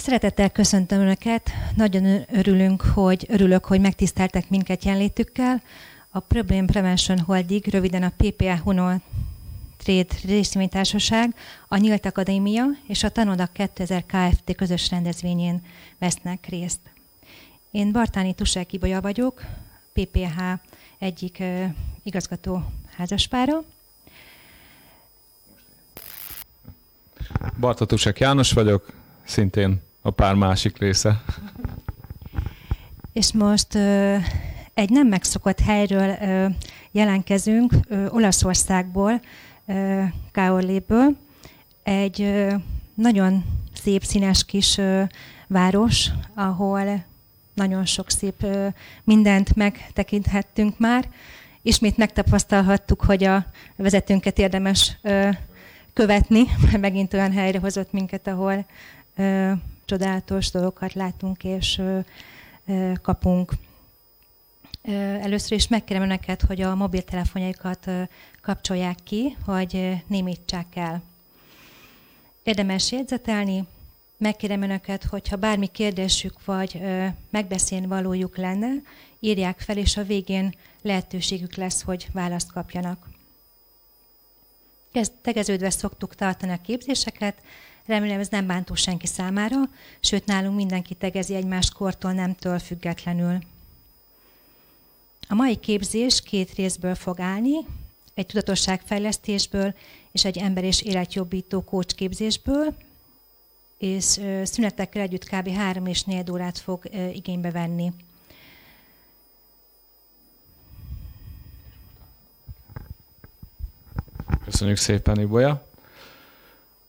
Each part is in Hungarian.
Szeretettel köszöntöm Önöket. Nagyon örülünk, hogy örülök, hogy megtiszteltek minket jelenlétükkel. A Problem Prevention Holdig, röviden a PPA Huno Trade részvénytársaság, a Nyílt Akadémia és a Tanodak 2000 Kft. közös rendezvényén vesznek részt. Én Bartáni Tusák Ibolya vagyok, PPH egyik igazgató házaspára. Barta Tusák János vagyok, szintén a pár másik része. És most uh, egy nem megszokott helyről uh, jelenkezünk, uh, Olaszországból, Káorléből. Egy nagyon szép, színes kis város, ahol nagyon sok szép mindent megtekinthettünk már. Ismét megtapasztalhattuk, hogy a vezetőnket érdemes követni, mert megint olyan helyre hozott minket, ahol csodálatos dolgokat látunk és kapunk. Először is megkérem önöket, hogy a mobiltelefonjaikat kapcsolják ki, hogy némítsák el. Érdemes jegyzetelni, megkérem önöket, hogyha bármi kérdésük vagy megbeszélni valójuk lenne, írják fel, és a végén lehetőségük lesz, hogy választ kapjanak. Tegeződve szoktuk tartani a képzéseket, remélem ez nem bántó senki számára, sőt nálunk mindenki tegezi egymás kortól, nemtől függetlenül. A mai képzés két részből fog állni, egy tudatosságfejlesztésből és egy ember és életjobbító képzésből, és szünetekkel együtt kb. három és négy órát fog igénybe venni. Köszönjük szépen, Ibolya!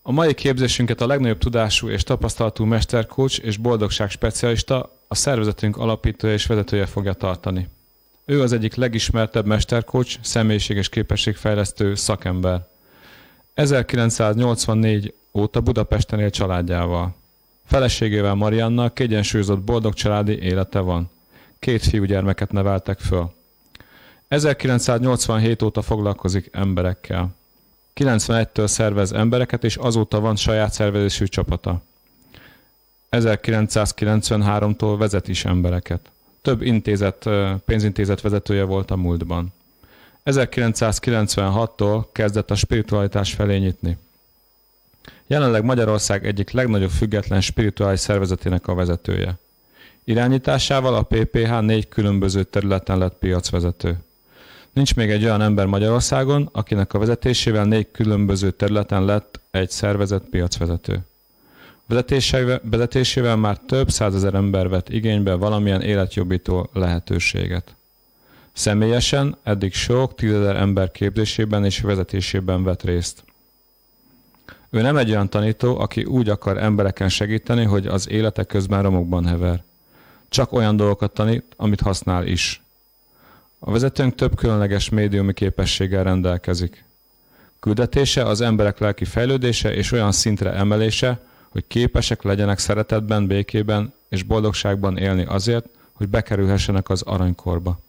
A mai képzésünket a legnagyobb tudású és tapasztalatú mesterkócs és boldogság specialista, a szervezetünk alapítója és vezetője fogja tartani. Ő az egyik legismertebb mesterkocs, személyiség és képességfejlesztő szakember. 1984 óta Budapesten él családjával. Feleségével Mariannal kiegyensúlyozott boldog családi élete van. Két fiúgyermeket neveltek föl. 1987 óta foglalkozik emberekkel. 91-től szervez embereket, és azóta van saját szervezésű csapata. 1993-tól vezet is embereket több intézet, pénzintézet vezetője volt a múltban. 1996-tól kezdett a spiritualitás felé nyitni. Jelenleg Magyarország egyik legnagyobb független spirituális szervezetének a vezetője. Irányításával a PPH négy különböző területen lett piacvezető. Nincs még egy olyan ember Magyarországon, akinek a vezetésével négy különböző területen lett egy szervezet piacvezető. Vezetésével, vezetésével már több százezer ember vett igénybe valamilyen életjobbító lehetőséget. Személyesen eddig sok tízezer ember képzésében és vezetésében vett részt. Ő nem egy olyan tanító, aki úgy akar embereken segíteni, hogy az élete közben romokban hever. Csak olyan dolgokat tanít, amit használ is. A vezetőnk több különleges médiumi képességgel rendelkezik. Küldetése az emberek lelki fejlődése és olyan szintre emelése, hogy képesek legyenek szeretetben, békében és boldogságban élni azért, hogy bekerülhessenek az aranykorba.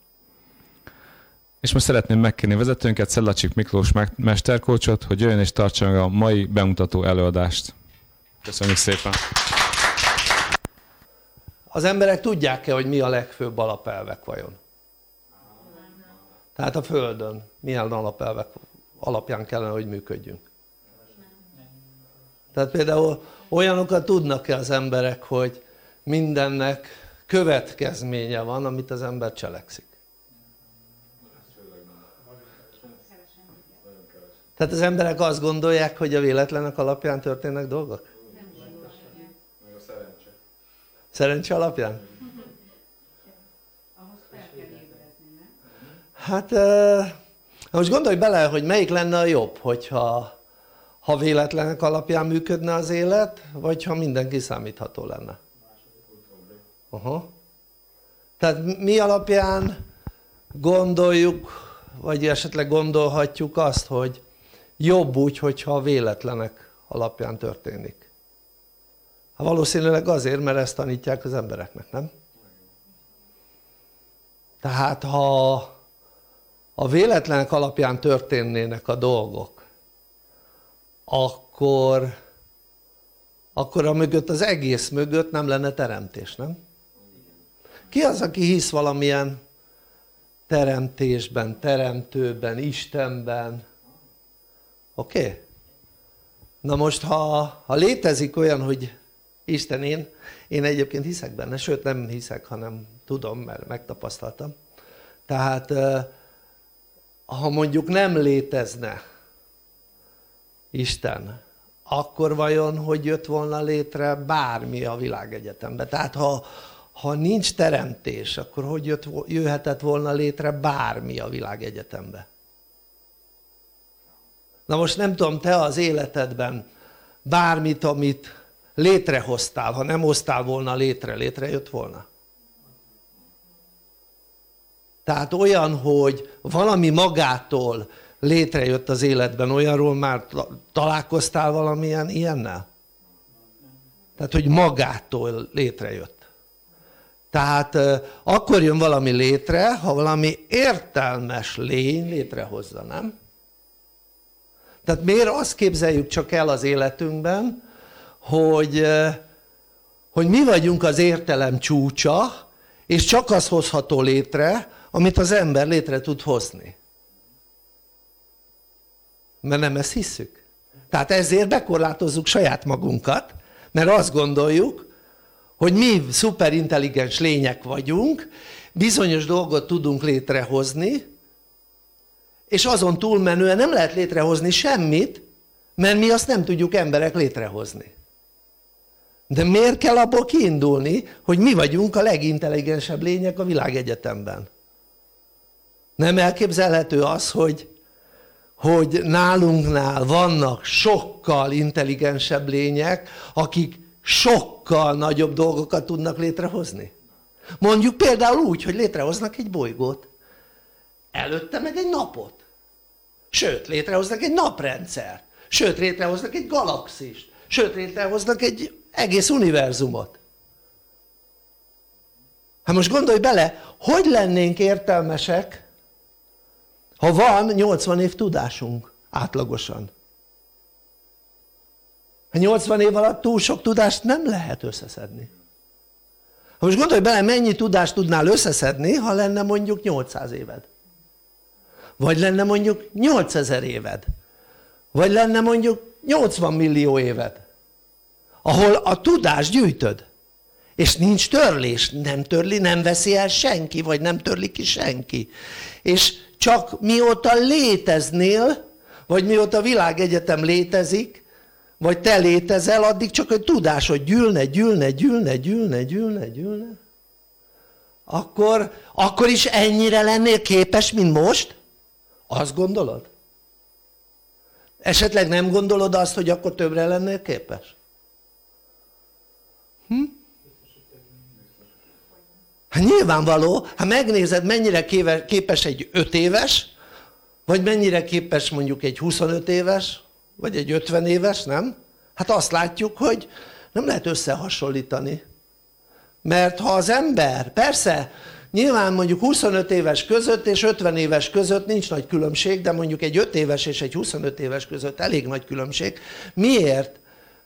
És most szeretném megkérni vezetőnket, Szellacsik Miklós mesterkócsot, hogy jöjjön és tartsa meg a mai bemutató előadást. Köszönjük szépen! Az emberek tudják-e, hogy mi a legfőbb alapelvek vajon? Tehát a Földön milyen alapelvek alapján kellene, hogy működjünk? Tehát például olyanokat tudnak-e az emberek, hogy mindennek következménye van, amit az ember cselekszik? Tehát az emberek azt gondolják, hogy a véletlenek alapján történnek dolgok? Szerencse alapján? Hát most gondolj bele, hogy melyik lenne a jobb, hogyha ha véletlenek alapján működne az élet, vagy ha minden kiszámítható lenne? Aha. Tehát mi alapján gondoljuk, vagy esetleg gondolhatjuk azt, hogy jobb úgy, hogyha véletlenek alapján történik? Hát valószínűleg azért, mert ezt tanítják az embereknek, nem? Tehát ha a véletlenek alapján történnének a dolgok, akkor akkor a mögött az egész mögött nem lenne teremtés, nem? ki az aki hisz valamilyen teremtésben, teremtőben, Istenben oké? Okay? na most ha, ha létezik olyan hogy Isten én, én egyébként hiszek benne, sőt nem hiszek hanem tudom mert megtapasztaltam tehát ha mondjuk nem létezne Isten akkor vajon hogy jött volna létre bármi a világegyetemben tehát ha, ha nincs teremtés akkor hogy jött, jöhetett volna létre bármi a világegyetemben na most nem tudom te az életedben bármit amit létrehoztál ha nem hoztál volna létre létrejött volna tehát olyan hogy valami magától létrejött az életben olyanról már találkoztál valamilyen ilyennel? tehát hogy magától létrejött tehát akkor jön valami létre ha valami értelmes lény létrehozza nem? tehát miért azt képzeljük csak el az életünkben hogy, hogy mi vagyunk az értelem csúcsa és csak az hozható létre amit az ember létre tud hozni. Mert nem ezt hisszük tehát ezért bekorlátozzuk saját magunkat mert azt gondoljuk hogy mi szuperintelligens lények vagyunk bizonyos dolgot tudunk létrehozni és azon túlmenően nem lehet létrehozni semmit mert mi azt nem tudjuk emberek létrehozni. De miért kell abból kiindulni hogy mi vagyunk a legintelligensebb lények a világegyetemben nem elképzelhető az hogy hogy nálunknál vannak sokkal intelligensebb lények akik sokkal nagyobb dolgokat tudnak létrehozni. Mondjuk például úgy hogy létrehoznak egy bolygót. Előtte meg egy napot. Sőt létrehoznak egy naprendszert. Sőt létrehoznak egy galaxist. Sőt létrehoznak egy egész univerzumot. Hát most gondolj bele hogy lennénk értelmesek ha van 80 év tudásunk átlagosan. 80 év alatt túl sok tudást nem lehet összeszedni. Ha most gondolj bele mennyi tudást tudnál összeszedni ha lenne mondjuk 800 éved? Vagy lenne mondjuk 8000 éved? Vagy lenne mondjuk 80 millió éved? Ahol a tudást gyűjtöd és nincs törlés, nem törli, nem veszi el senki, vagy nem törli ki senki. És csak mióta léteznél vagy mióta a világegyetem létezik vagy te létezel addig csak tudás hogy gyűlne, gyűlne, gyűlne, gyűlne, gyűlne, gyűlne akkor, akkor is ennyire lennél képes mint most? azt gondolod? esetleg nem gondolod azt hogy akkor többre lennél képes? Hm? Hát nyilvánvaló, ha megnézed mennyire képes egy 5 éves, vagy mennyire képes mondjuk egy 25 éves, vagy egy 50 éves, nem? Hát azt látjuk, hogy nem lehet összehasonlítani. Mert ha az ember, persze, nyilván mondjuk 25 éves között és 50 éves között nincs nagy különbség, de mondjuk egy 5 éves és egy 25 éves között elég nagy különbség. Miért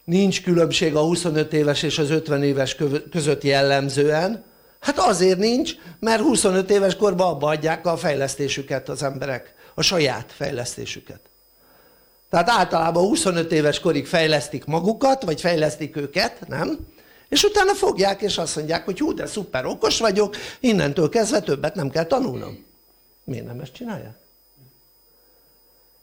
nincs különbség a 25 éves és az 50 éves között jellemzően? Hát azért nincs, mert 25 éves korban abba adják a fejlesztésüket az emberek, a saját fejlesztésüket. Tehát általában 25 éves korig fejlesztik magukat, vagy fejlesztik őket, nem? És utána fogják és azt mondják, hogy hú, de szuper okos vagyok, innentől kezdve többet nem kell tanulnom. Miért nem ezt csinálják?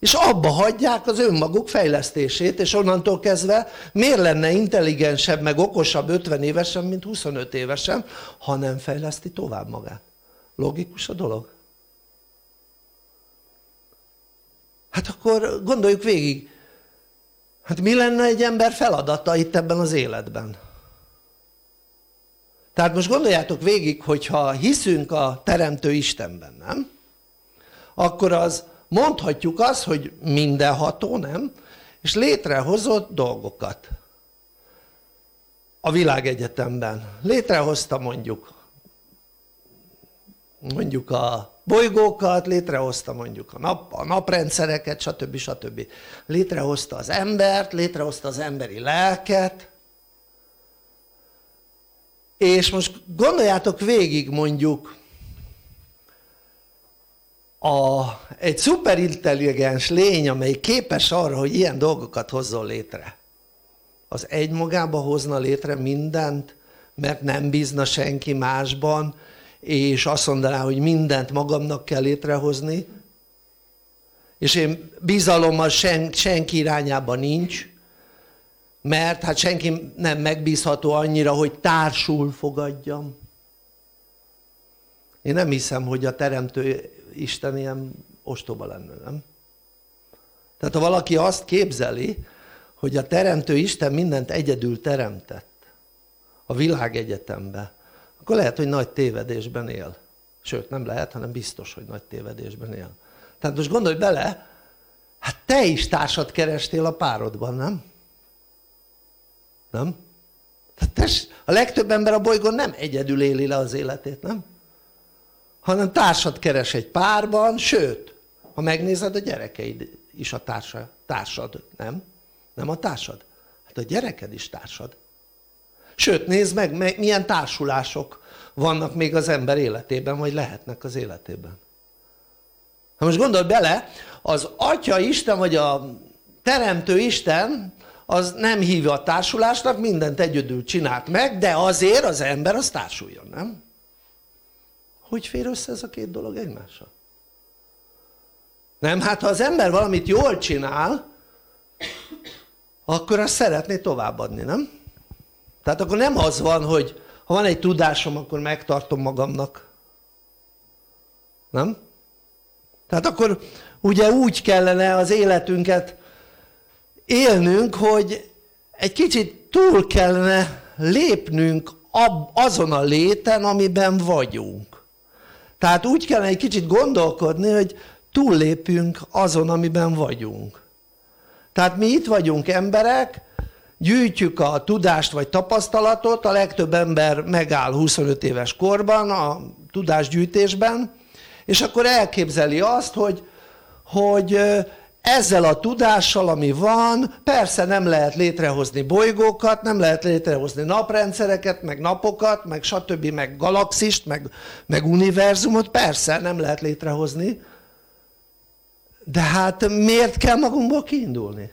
És abba hagyják az önmaguk fejlesztését és onnantól kezdve miért lenne intelligensebb meg okosabb 50 évesen mint 25 évesen ha nem fejleszti tovább magát logikus a dolog? hát akkor gondoljuk végig hát mi lenne egy ember feladata itt ebben az életben tehát most gondoljátok végig hogyha hiszünk a teremtő Istenben nem? akkor az mondhatjuk azt hogy mindenható nem és létrehozott dolgokat a világegyetemben létrehozta mondjuk mondjuk a bolygókat, létrehozta mondjuk a, nap, a naprendszereket, stb. stb. Létrehozta az embert, létrehozta az emberi lelket, És most gondoljátok végig mondjuk a, egy szuperintelligens lény, amely képes arra, hogy ilyen dolgokat hozzon létre, az egy magába hozna létre mindent, mert nem bízna senki másban, és azt mondaná, hogy mindent magamnak kell létrehozni, és én bizalommal sen, senki irányában nincs, mert hát senki nem megbízható annyira, hogy társul fogadjam. Én nem hiszem, hogy a Teremtő Isten ilyen ostoba lenne, nem? Tehát ha valaki azt képzeli, hogy a Teremtő Isten mindent egyedül teremtett a világegyetembe, akkor lehet, hogy nagy tévedésben él. Sőt, nem lehet, hanem biztos, hogy nagy tévedésben él. Tehát most gondolj bele, hát te is társat kerestél a párodban, nem? Nem? Tehát te, a legtöbb ember a bolygón nem egyedül éli le az életét, nem? Hanem társat keres egy párban, sőt, ha megnézed, a gyerekeid is a társa, társad, nem? Nem a társad? Hát a gyereked is társad. Sőt, nézd meg, milyen társulások vannak még az ember életében, vagy lehetnek az életében. Ha most gondolj bele, az Atya Isten, vagy a Teremtő Isten, az nem hívja a társulásnak, mindent egyedül csinált meg, de azért az ember az társuljon, nem? Hogy fér össze ez a két dolog egymással? Nem, hát ha az ember valamit jól csinál, akkor azt szeretné továbbadni, nem? Tehát akkor nem az van, hogy ha van egy tudásom, akkor megtartom magamnak. Nem? Tehát akkor ugye úgy kellene az életünket élnünk, hogy egy kicsit túl kellene lépnünk azon a léten, amiben vagyunk. Tehát úgy kellene egy kicsit gondolkodni, hogy túllépünk azon, amiben vagyunk. Tehát mi itt vagyunk emberek, gyűjtjük a tudást vagy tapasztalatot, a legtöbb ember megáll 25 éves korban a tudásgyűjtésben, és akkor elképzeli azt, hogy, hogy ezzel a tudással, ami van, persze nem lehet létrehozni bolygókat, nem lehet létrehozni naprendszereket, meg napokat, meg stb., meg galaxist, meg, meg univerzumot, persze nem lehet létrehozni, de hát miért kell magunkból kiindulni?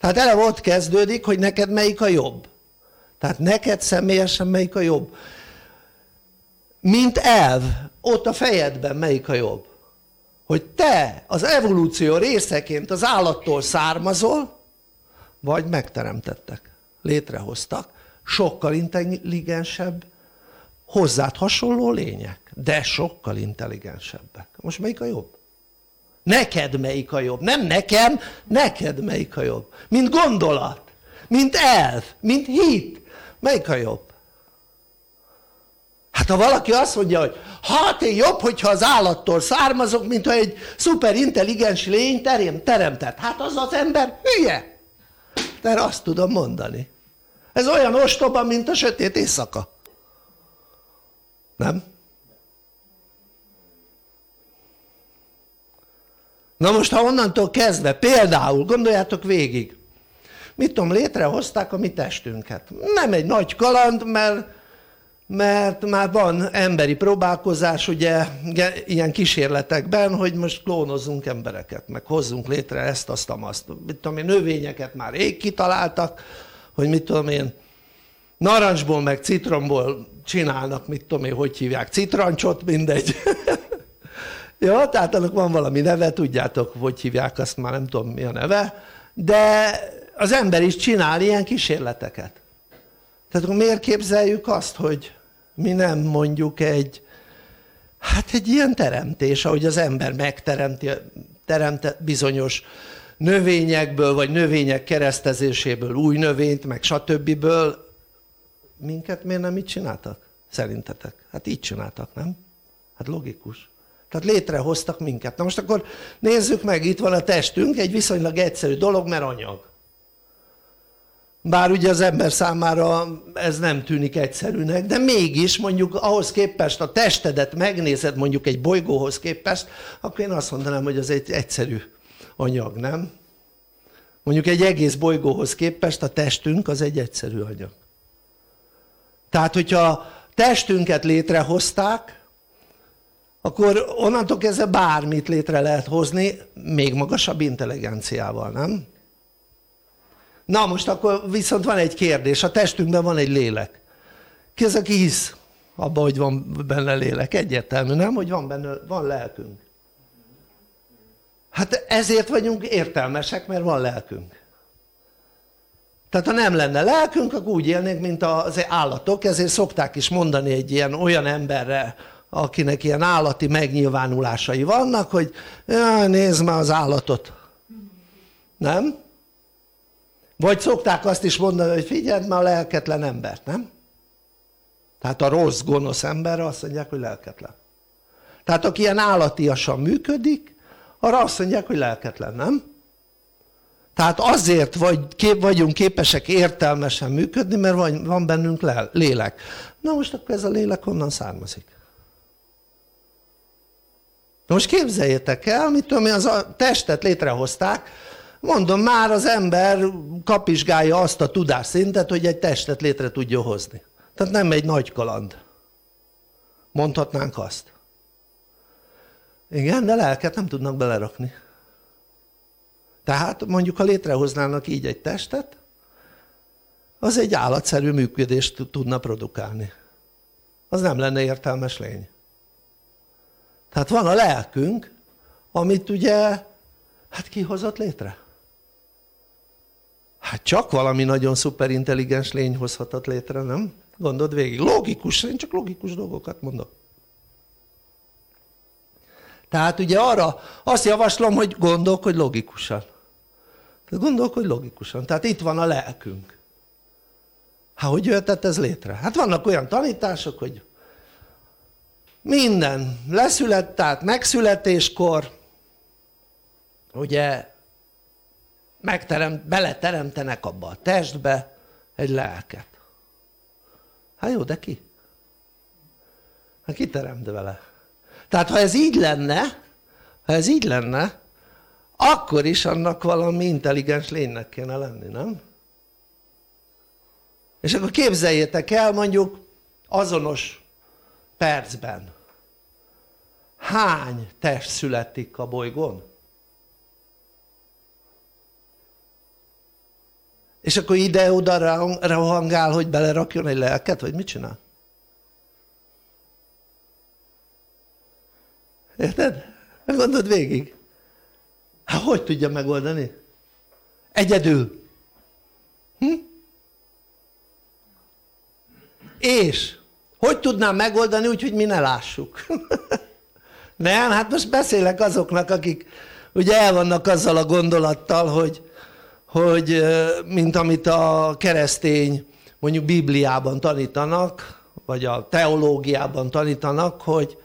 Tehát eleve ott kezdődik, hogy neked melyik a jobb. Tehát neked személyesen melyik a jobb. Mint elv, ott a fejedben melyik a jobb. Hogy te az evolúció részeként az állattól származol, vagy megteremtettek, létrehoztak, sokkal intelligensebb, hozzád hasonló lények, de sokkal intelligensebbek. Most melyik a jobb? Neked melyik a jobb? Nem nekem, neked melyik a jobb? Mint gondolat, mint elv, mint hit. Melyik a jobb? Hát ha valaki azt mondja, hogy hát én jobb, hogyha az állattól származok, mint ha egy szuperintelligens lény terem, teremtett. Hát az az ember hülye. De azt tudom mondani. Ez olyan ostoba, mint a sötét éjszaka. Nem? Na most ha onnantól kezdve, például, gondoljátok végig, mit tudom, létrehozták a mi testünket. Nem egy nagy kaland, mert, mert már van emberi próbálkozás, ugye, ilyen kísérletekben, hogy most klónozzunk embereket, meg hozzunk létre ezt, azt, azt. Mit tudom én, növényeket már rég kitaláltak, hogy mit tudom én, narancsból meg citromból csinálnak, mit tudom én, hogy hívják, citrancsot, mindegy. Ja, tehát annak van valami neve, tudjátok, hogy hívják, azt már nem tudom mi a neve, de az ember is csinál ilyen kísérleteket. Tehát akkor miért képzeljük azt, hogy mi nem mondjuk egy, hát egy ilyen teremtés, ahogy az ember megteremti teremtett bizonyos növényekből, vagy növények keresztezéséből új növényt, meg stb. Minket miért nem így csináltak? Szerintetek? Hát így csináltak, nem? Hát logikus. Tehát létrehoztak minket. Na most akkor nézzük meg, itt van a testünk, egy viszonylag egyszerű dolog, mert anyag. Bár ugye az ember számára ez nem tűnik egyszerűnek, de mégis mondjuk ahhoz képest a testedet megnézed mondjuk egy bolygóhoz képest, akkor én azt mondanám, hogy az egy egyszerű anyag, nem? Mondjuk egy egész bolygóhoz képest a testünk az egy egyszerű anyag. Tehát, hogyha testünket létrehozták, akkor onnantól kezdve bármit létre lehet hozni, még magasabb intelligenciával, nem? Na most akkor viszont van egy kérdés, a testünkben van egy lélek. Ki az, aki hisz abban, hogy van benne lélek? Egyértelmű, nem? Hogy van benne, van lelkünk. Hát ezért vagyunk értelmesek, mert van lelkünk. Tehát ha nem lenne lelkünk, akkor úgy élnénk, mint az állatok, ezért szokták is mondani egy ilyen olyan emberre, akinek ilyen állati megnyilvánulásai vannak, hogy nézd már az állatot. Nem? Vagy szokták azt is mondani, hogy figyeld már a lelketlen embert, nem? Tehát a rossz, gonosz emberre azt mondják, hogy lelketlen. Tehát aki ilyen állatiasan működik, arra azt mondják, hogy lelketlen, nem? Tehát azért vagy, kép, vagyunk képesek értelmesen működni, mert van, van bennünk lélek. Na most akkor ez a lélek honnan származik? Na most képzeljétek el, mit tudom az a testet létrehozták, mondom már az ember kapizsgálja azt a tudásszintet, hogy egy testet létre tudja hozni. Tehát nem egy nagy kaland. Mondhatnánk azt. Igen, de lelket nem tudnak belerakni. Tehát mondjuk, ha létrehoznának így egy testet, az egy állatszerű működést tudna produkálni. Az nem lenne értelmes lény. Tehát van a lelkünk, amit ugye, hát ki hozott létre? Hát csak valami nagyon szuperintelligens lény hozhatott létre, nem? Gondold végig. Logikus, én csak logikus dolgokat mondok. Tehát ugye arra azt javaslom, hogy gondolkodj logikusan. Tehát gondolkodj logikusan. Tehát itt van a lelkünk. Hát hogy jöhetett ez létre? Hát vannak olyan tanítások, hogy minden leszület, tehát megszületéskor ugye megteremt, beleteremtenek abba a testbe egy lelket. Hát jó, de ki? Hát ki teremt vele? Tehát ha ez így lenne, ha ez így lenne, akkor is annak valami intelligens lénynek kéne lenni, nem? És akkor képzeljétek el mondjuk azonos percben, hány test születik a bolygón? És akkor ide-oda rohangál, hogy belerakjon egy lelket, vagy mit csinál? Érted? Gondold végig. Hát hogy tudja megoldani? Egyedül. Hm? És hogy tudnám megoldani úgy, hogy mi ne lássuk? Nem, hát most beszélek azoknak, akik ugye el vannak azzal a gondolattal, hogy, hogy mint amit a keresztény mondjuk Bibliában tanítanak, vagy a teológiában tanítanak, hogy,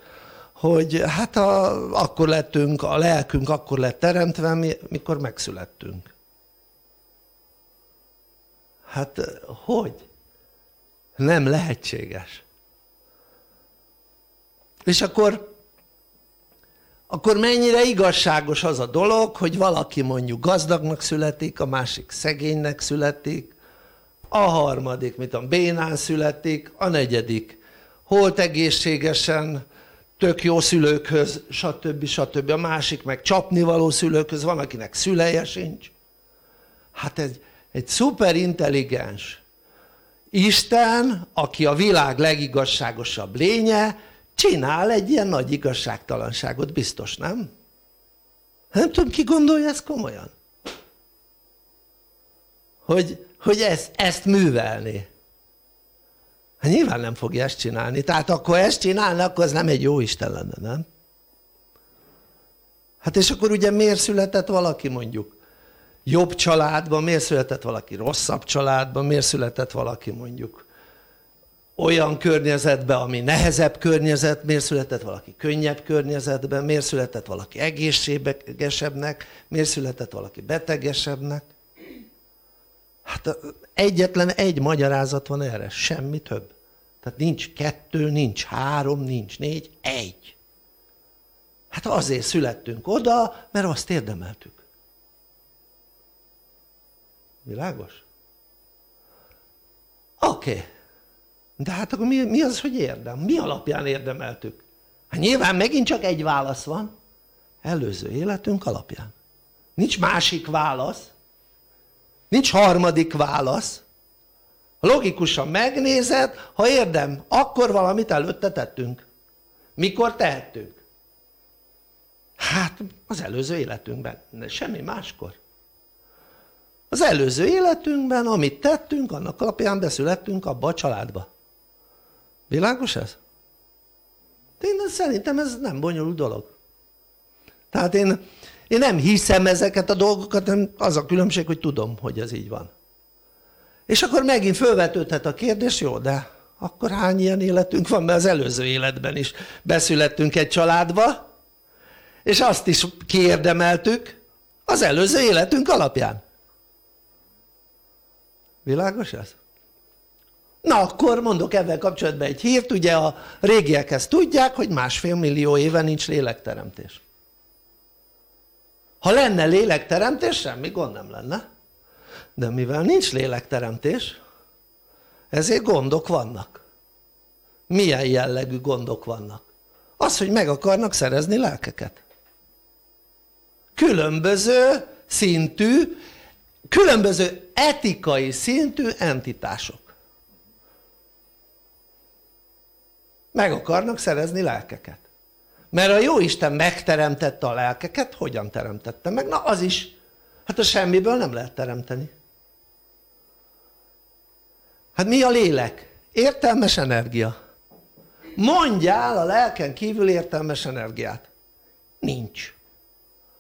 hogy hát a, akkor lettünk, a lelkünk akkor lett teremtve, mikor megszülettünk. Hát hogy? Nem lehetséges. És akkor akkor mennyire igazságos az a dolog, hogy valaki mondjuk gazdagnak születik, a másik szegénynek születik, a harmadik, mit tudom, bénán születik, a negyedik holt egészségesen, tök jó szülőkhöz, stb. stb. A másik meg csapnivaló szülőkhöz, van akinek szüleje sincs. Hát egy, egy szuper intelligens Isten, aki a világ legigazságosabb lénye, csinál egy ilyen nagy igazságtalanságot, biztos, nem? Nem tudom, ki gondolja ezt komolyan? Hogy, hogy ezt, ezt művelni. Hát nyilván nem fogja ezt csinálni. Tehát akkor ezt csinálna, akkor az nem egy jó Isten lenne, nem? Hát és akkor ugye miért született valaki mondjuk jobb családban, miért született valaki rosszabb családban, miért született valaki mondjuk olyan környezetbe, ami nehezebb környezet, miért született valaki könnyebb környezetben, miért született valaki egészségesebbnek, miért született valaki betegesebbnek. Hát egyetlen egy magyarázat van erre, semmi több. Tehát nincs kettő, nincs három, nincs négy, egy. Hát azért születtünk oda, mert azt érdemeltük. Világos? Oké. Okay. De hát akkor mi, mi az, hogy érdem? Mi alapján érdemeltük? Hát nyilván megint csak egy válasz van. Előző életünk alapján. Nincs másik válasz. Nincs harmadik válasz. Logikusan megnézed, ha érdem, akkor valamit előtte tettünk. Mikor tehettünk? Hát az előző életünkben, de semmi máskor. Az előző életünkben, amit tettünk, annak alapján beszülettünk abba a családba. Világos ez? Én szerintem ez nem bonyolult dolog. Tehát én, én nem hiszem ezeket a dolgokat, hanem az a különbség, hogy tudom, hogy ez így van. És akkor megint felvetődhet a kérdés, jó, de akkor hány ilyen életünk van, mert az előző életben is beszülettünk egy családba, és azt is kiérdemeltük az előző életünk alapján. Világos ez? Na akkor mondok ebben kapcsolatban egy hírt, ugye a régiek ezt tudják, hogy másfél millió éve nincs lélekteremtés. Ha lenne lélekteremtés, semmi gond nem lenne. De mivel nincs lélekteremtés, ezért gondok vannak. Milyen jellegű gondok vannak? Az, hogy meg akarnak szerezni lelkeket. Különböző szintű, különböző etikai szintű entitások. Meg akarnak szerezni lelkeket. Mert a jó Isten megteremtette a lelkeket, hogyan teremtette meg? na az is, hát a semmiből nem lehet teremteni. Hát mi a lélek? értelmes energia. Mondjál a lelken kívül értelmes energiát. Nincs.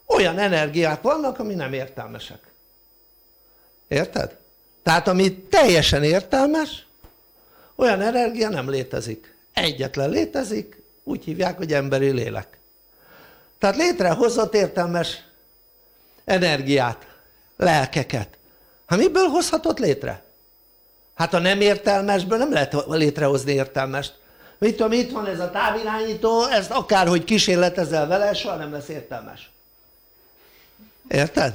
Olyan energiák vannak ami nem értelmesek. Érted? tehát ami teljesen értelmes olyan energia nem létezik egyetlen létezik, úgy hívják, hogy emberi lélek. Tehát létrehozott értelmes energiát, lelkeket. Hát miből hozhatott létre? Hát a nem értelmesből nem lehet létrehozni értelmest. Mit tudom, itt van ez a távirányító, ezt akárhogy kísérletezel vele, soha nem lesz értelmes. Érted?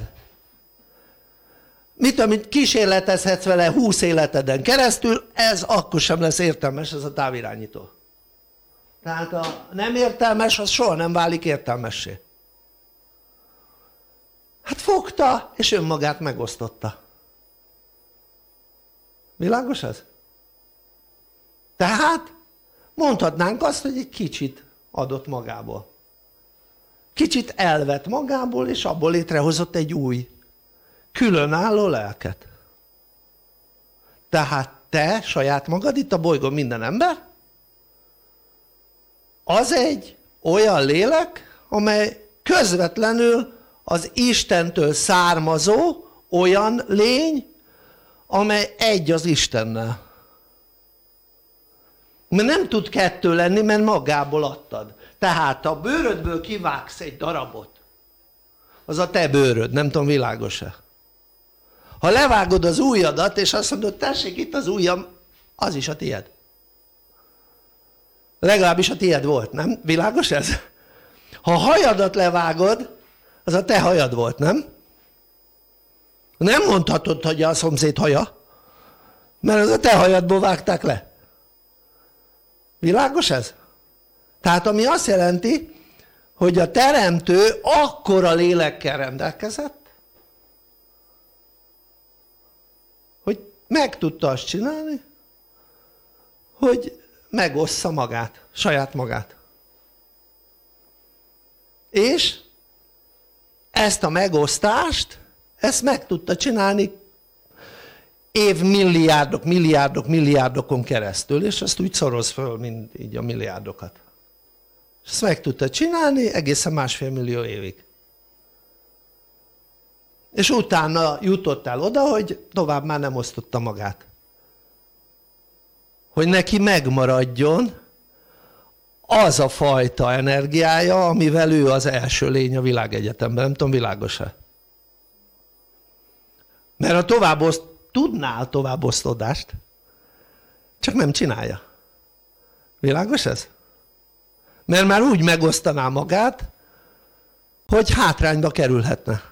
Mit tudom, kísérletezhetsz vele 20 életeden keresztül, ez akkor sem lesz értelmes, ez a távirányító. Tehát a nem értelmes, az soha nem válik értelmessé. Hát fogta, és önmagát megosztotta. Világos ez? Tehát mondhatnánk azt, hogy egy kicsit adott magából. Kicsit elvett magából, és abból létrehozott egy új, különálló lelket. Tehát te saját magad, itt a bolygón minden ember, az egy olyan lélek, amely közvetlenül az Istentől származó olyan lény, amely egy az Istennel. Mert nem tud kettő lenni, mert magából adtad. Tehát a bőrödből kivágsz egy darabot, az a te bőröd, nem tudom világos-e. Ha levágod az ujjadat, és azt mondod, tessék itt az ujjam, az is a tied legalábbis a tiéd volt, nem? világos ez? ha a hajadat levágod az a te hajad volt, nem? nem mondhatod hogy a szomszéd haja mert az a te hajadból vágták le világos ez? tehát ami azt jelenti hogy a teremtő akkora lélekkel rendelkezett hogy meg tudta azt csinálni hogy megossza magát, saját magát. És ezt a megosztást, ezt meg tudta csinálni évmilliárdok, milliárdok, milliárdokon keresztül, és azt úgy szoroz föl, mint így a milliárdokat. És ezt meg tudta csinálni egészen másfél millió évig. És utána jutott el oda, hogy tovább már nem osztotta magát hogy neki megmaradjon az a fajta energiája, amivel ő az első lény a világegyetemben. Nem tudom, világos-e? Mert a tovább oszt, tudnál továbbosztodást, csak nem csinálja. Világos ez? Mert már úgy megosztaná magát, hogy hátrányba kerülhetne.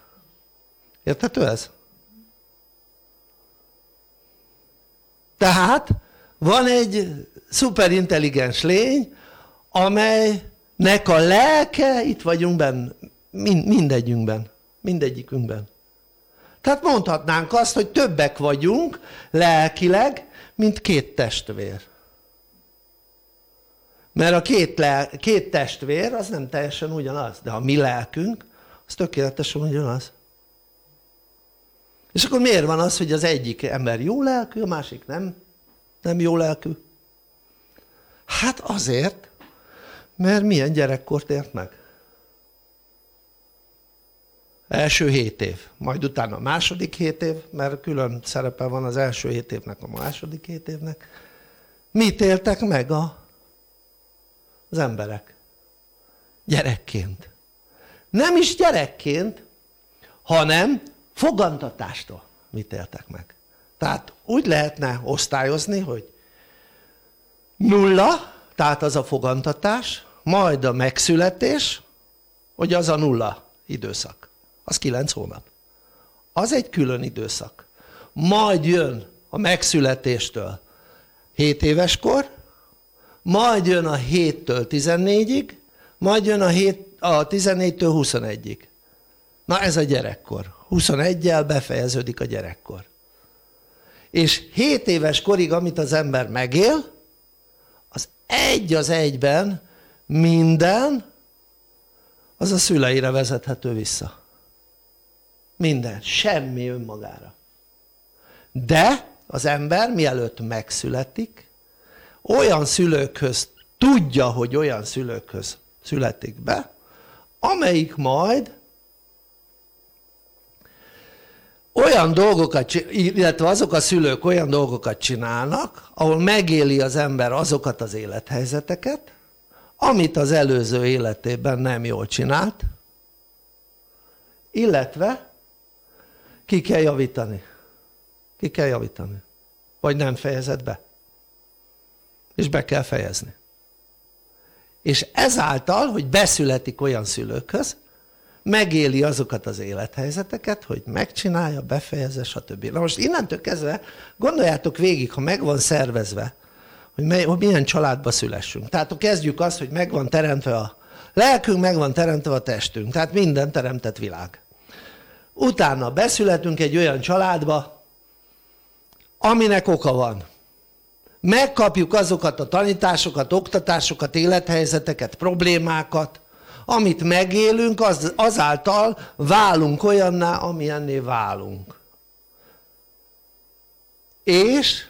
Érthető ez? Tehát van egy szuperintelligens lény, amelynek a lelke, itt vagyunk benne, mindegyünkben, mindegyikünkben. Tehát mondhatnánk azt, hogy többek vagyunk lelkileg, mint két testvér. Mert a két, le, két testvér az nem teljesen ugyanaz, de a mi lelkünk az tökéletesen ugyanaz. És akkor miért van az, hogy az egyik ember jó lelkű, a másik nem, nem jó lelkű? Hát azért, mert milyen gyerekkort ért meg. Első hét év, majd utána a második hét év, mert külön szerepe van az első hét évnek, a második hét évnek. Mit éltek meg a, az emberek? Gyerekként. Nem is gyerekként, hanem fogantatástól mit éltek meg. Tehát úgy lehetne osztályozni, hogy nulla, tehát az a fogantatás, majd a megszületés, hogy az a nulla időszak. Az kilenc hónap. Az egy külön időszak. Majd jön a megszületéstől 7 éves kor, majd jön a 7-től 14-ig, majd jön a, 7, a 14-től 21-ig. Na ez a gyerekkor. 21-jel befejeződik a gyerekkor. És 7 éves korig, amit az ember megél, az egy az egyben minden, az a szüleire vezethető vissza. Minden, semmi önmagára. De az ember mielőtt megszületik, olyan szülőkhöz tudja, hogy olyan szülőkhöz születik be, amelyik majd olyan dolgokat, illetve azok a szülők olyan dolgokat csinálnak, ahol megéli az ember azokat az élethelyzeteket, amit az előző életében nem jól csinált, illetve ki kell javítani. Ki kell javítani. Vagy nem fejezed be. És be kell fejezni. És ezáltal, hogy beszületik olyan szülőkhöz, megéli azokat az élethelyzeteket, hogy megcsinálja, befejezze, stb. Na most innentől kezdve gondoljátok végig, ha meg van szervezve, hogy, mely, hogy milyen családba szülessünk. Tehát kezdjük azt, hogy meg van teremtve a lelkünk, meg van teremtve a testünk. Tehát minden teremtett világ. Utána beszületünk egy olyan családba, aminek oka van. Megkapjuk azokat a tanításokat, oktatásokat, élethelyzeteket, problémákat, amit megélünk, az, azáltal válunk olyanná, amilyenné válunk. És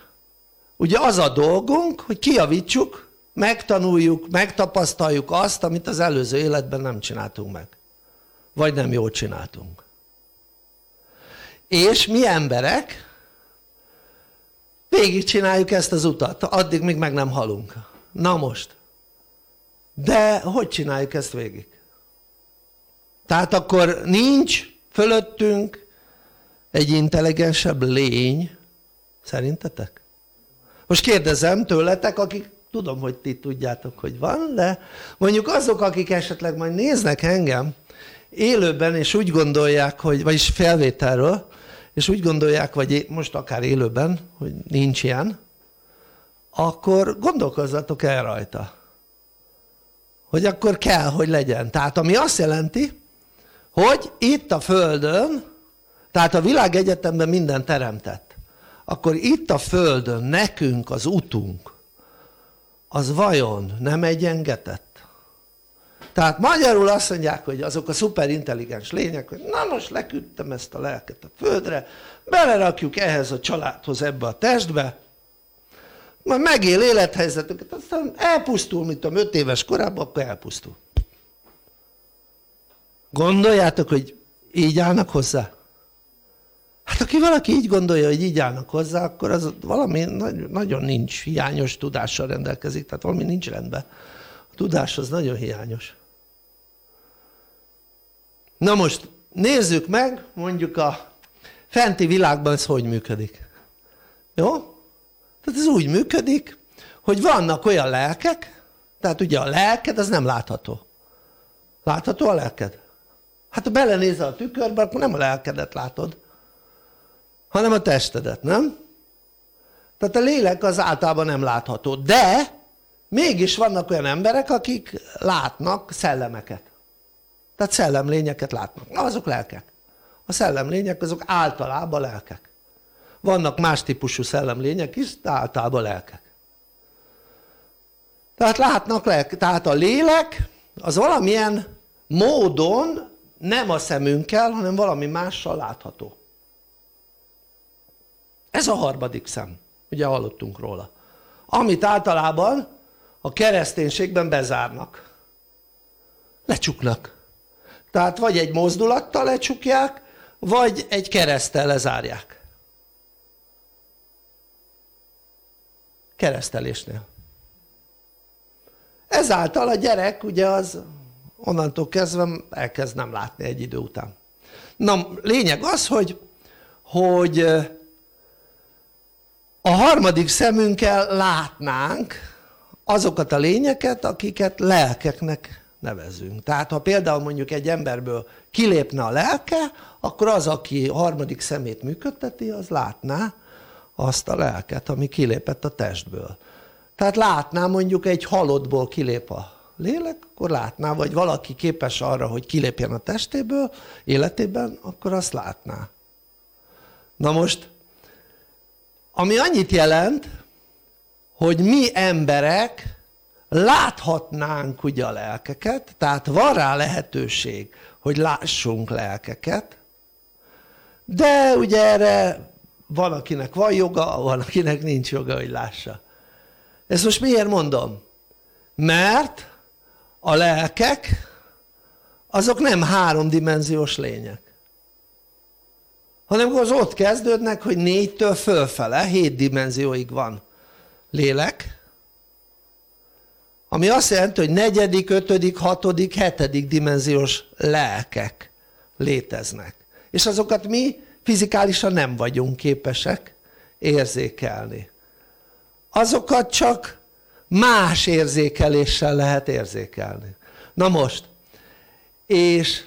ugye az a dolgunk, hogy kiavítsuk, megtanuljuk, megtapasztaljuk azt, amit az előző életben nem csináltunk meg. Vagy nem jól csináltunk. És mi emberek végigcsináljuk ezt az utat, addig még meg nem halunk. Na most, de hogy csináljuk ezt végig? Tehát akkor nincs fölöttünk egy intelligensebb lény, szerintetek? Most kérdezem tőletek, akik tudom, hogy ti tudjátok, hogy van, de mondjuk azok, akik esetleg majd néznek engem élőben, és úgy gondolják, hogy, vagyis felvételről, és úgy gondolják, vagy most akár élőben, hogy nincs ilyen, akkor gondolkozzatok el rajta hogy akkor kell, hogy legyen. Tehát ami azt jelenti, hogy itt a Földön, tehát a világegyetemben minden teremtett, akkor itt a Földön nekünk az utunk, az vajon nem egyengetett? Tehát magyarul azt mondják, hogy azok a szuperintelligens lények, hogy na most leküldtem ezt a lelket a földre, belerakjuk ehhez a családhoz ebbe a testbe, majd megél élethelyzeteket, aztán elpusztul, mint a öt éves korában, akkor elpusztul. Gondoljátok, hogy így állnak hozzá? Hát aki valaki így gondolja, hogy így állnak hozzá, akkor az valami nagyon nincs, hiányos tudással rendelkezik, tehát valami nincs rendben. A tudás az nagyon hiányos. Na most nézzük meg, mondjuk a fenti világban ez hogy működik. Jó? Tehát ez úgy működik, hogy vannak olyan lelkek, tehát ugye a lelked az nem látható. Látható a lelked? Hát ha belenézel a tükörbe, akkor nem a lelkedet látod, hanem a testedet, nem? Tehát a lélek az általában nem látható, de mégis vannak olyan emberek, akik látnak szellemeket. Tehát szellemlényeket látnak. Na, azok lelkek. A szellemlények azok általában lelkek. Vannak más típusú szellemlények is, de általában lelkek. Tehát látnak lelkek. Tehát a lélek az valamilyen módon nem a szemünkkel, hanem valami mással látható. Ez a harmadik szem. Ugye hallottunk róla. Amit általában a kereszténységben bezárnak. Lecsuknak. Tehát vagy egy mozdulattal lecsukják, vagy egy keresztel lezárják. Keresztelésnél. Ezáltal a gyerek ugye az onnantól kezdve elkezd nem látni egy idő után. Na lényeg az, hogy, hogy a harmadik szemünkkel látnánk azokat a lényeket, akiket lelkeknek nevezünk. Tehát ha például mondjuk egy emberből kilépne a lelke, akkor az, aki harmadik szemét működteti, az látná azt a lelket, ami kilépett a testből. Tehát látná mondjuk egy halottból kilép a lélek, akkor látná, vagy valaki képes arra, hogy kilépjen a testéből életében, akkor azt látná. Na most, ami annyit jelent, hogy mi emberek láthatnánk ugye a lelkeket, tehát van rá lehetőség, hogy lássunk lelkeket, de ugye erre van akinek van joga, van akinek nincs joga, hogy lássa. Ezt most miért mondom? Mert a lelkek azok nem háromdimenziós lények hanem az ott kezdődnek, hogy négytől fölfele, hét dimenzióig van lélek, ami azt jelenti, hogy negyedik, ötödik, hatodik, hetedik dimenziós lelkek léteznek. És azokat mi fizikálisan nem vagyunk képesek érzékelni. Azokat csak más érzékeléssel lehet érzékelni. Na most, és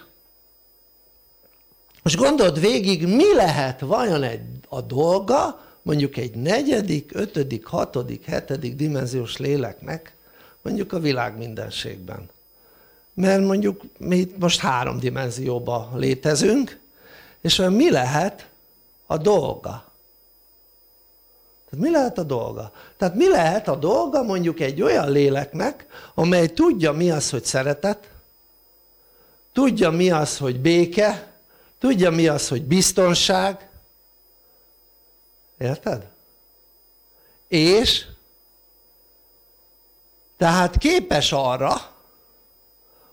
most gondold végig, mi lehet vajon egy, a dolga, mondjuk egy negyedik, ötödik, hatodik, hetedik dimenziós léleknek, mondjuk a világ mindenségben. Mert mondjuk mi itt most három dimenzióban létezünk, és mi lehet a dolga? Tehát mi lehet a dolga? Tehát mi lehet a dolga mondjuk egy olyan léleknek, amely tudja mi az, hogy szeretet, tudja mi az, hogy béke, tudja mi az, hogy biztonság, érted? És tehát képes arra,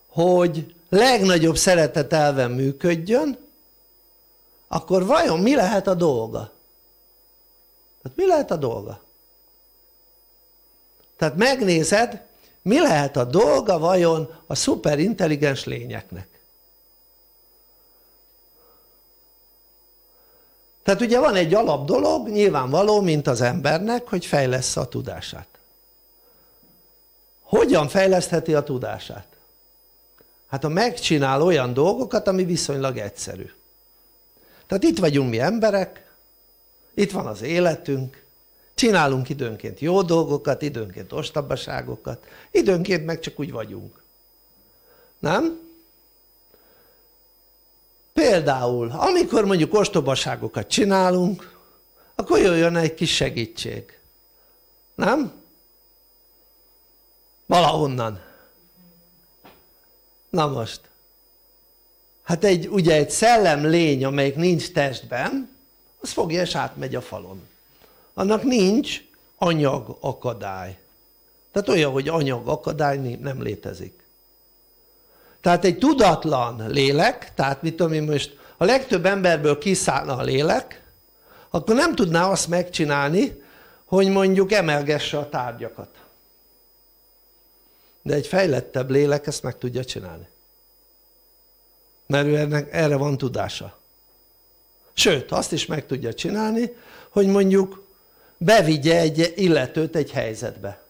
hogy legnagyobb szeretet elven működjön, akkor vajon mi lehet a dolga? Tehát mi lehet a dolga? Tehát megnézed, mi lehet a dolga vajon a szuperintelligens lényeknek. Tehát ugye van egy alap dolog, nyilvánvaló, mint az embernek, hogy fejlesz a tudását. Hogyan fejlesztheti a tudását? Hát ha megcsinál olyan dolgokat, ami viszonylag egyszerű. Tehát itt vagyunk mi emberek, itt van az életünk, csinálunk időnként jó dolgokat, időnként ostabaságokat, időnként meg csak úgy vagyunk. Nem? Például, amikor mondjuk ostobaságokat csinálunk, akkor jöjjön egy kis segítség. Nem? Valahonnan. Na most. Hát egy, ugye egy szellem lény, amelyik nincs testben, az fogja és átmegy a falon. Annak nincs anyag akadály. Tehát olyan, hogy anyag akadály nem létezik. Tehát egy tudatlan lélek, tehát mit tudom én most, a legtöbb emberből kiszállna a lélek, akkor nem tudná azt megcsinálni, hogy mondjuk emelgesse a tárgyakat. De egy fejlettebb lélek ezt meg tudja csinálni. Mert ő ennek, erre van tudása. Sőt, azt is meg tudja csinálni, hogy mondjuk bevigye egy illetőt egy helyzetbe.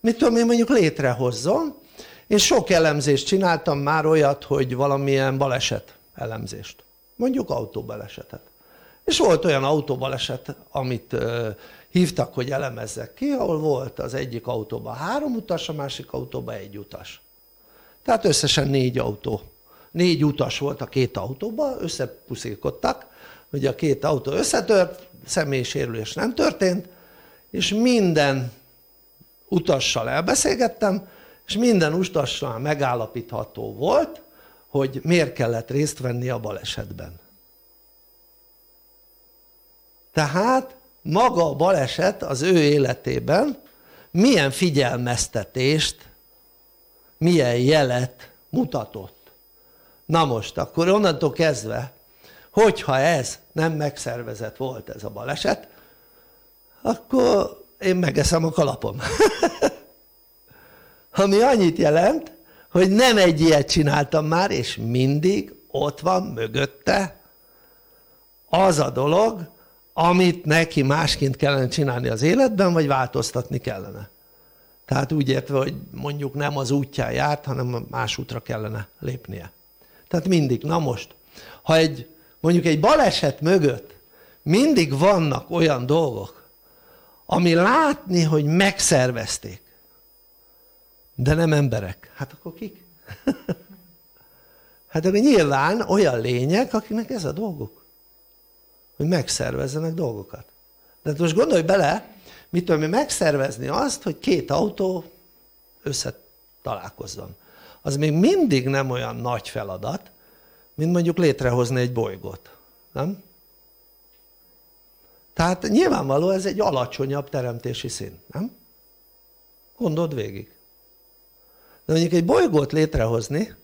Mit tudom én mondjuk létrehozzon, én sok elemzést csináltam már olyat, hogy valamilyen baleset elemzést. Mondjuk autóbalesetet. És volt olyan autóbaleset, amit hívtak, hogy elemezzek ki, ahol volt az egyik autóban három utas, a másik autóban egy utas. Tehát összesen négy autó. Négy utas volt a két autóban, összepuszíkodtak, hogy a két autó összetört, személysérülés nem történt, és minden utassal elbeszélgettem, és minden utassal megállapítható volt, hogy miért kellett részt venni a balesetben. Tehát maga a baleset az ő életében milyen figyelmeztetést, milyen jelet mutatott. Na most, akkor onnantól kezdve, hogyha ez nem megszervezett volt ez a baleset, akkor én megeszem a kalapom. Ami annyit jelent, hogy nem egy ilyet csináltam már, és mindig ott van mögötte az a dolog, amit neki másként kellene csinálni az életben, vagy változtatni kellene. Tehát úgy értve, hogy mondjuk nem az útján járt, hanem más útra kellene lépnie. Tehát mindig, na most, ha egy, mondjuk egy baleset mögött mindig vannak olyan dolgok, ami látni, hogy megszervezték, de nem emberek, hát akkor kik? hát akkor nyilván olyan lények, akiknek ez a dolguk hogy megszervezzenek dolgokat. De hát most gondolj bele, mit tudom én megszervezni azt, hogy két autó összetalálkozzon. Az még mindig nem olyan nagy feladat, mint mondjuk létrehozni egy bolygót. Nem? Tehát nyilvánvaló ez egy alacsonyabb teremtési szint, nem? Gondold végig. De mondjuk egy bolygót létrehozni,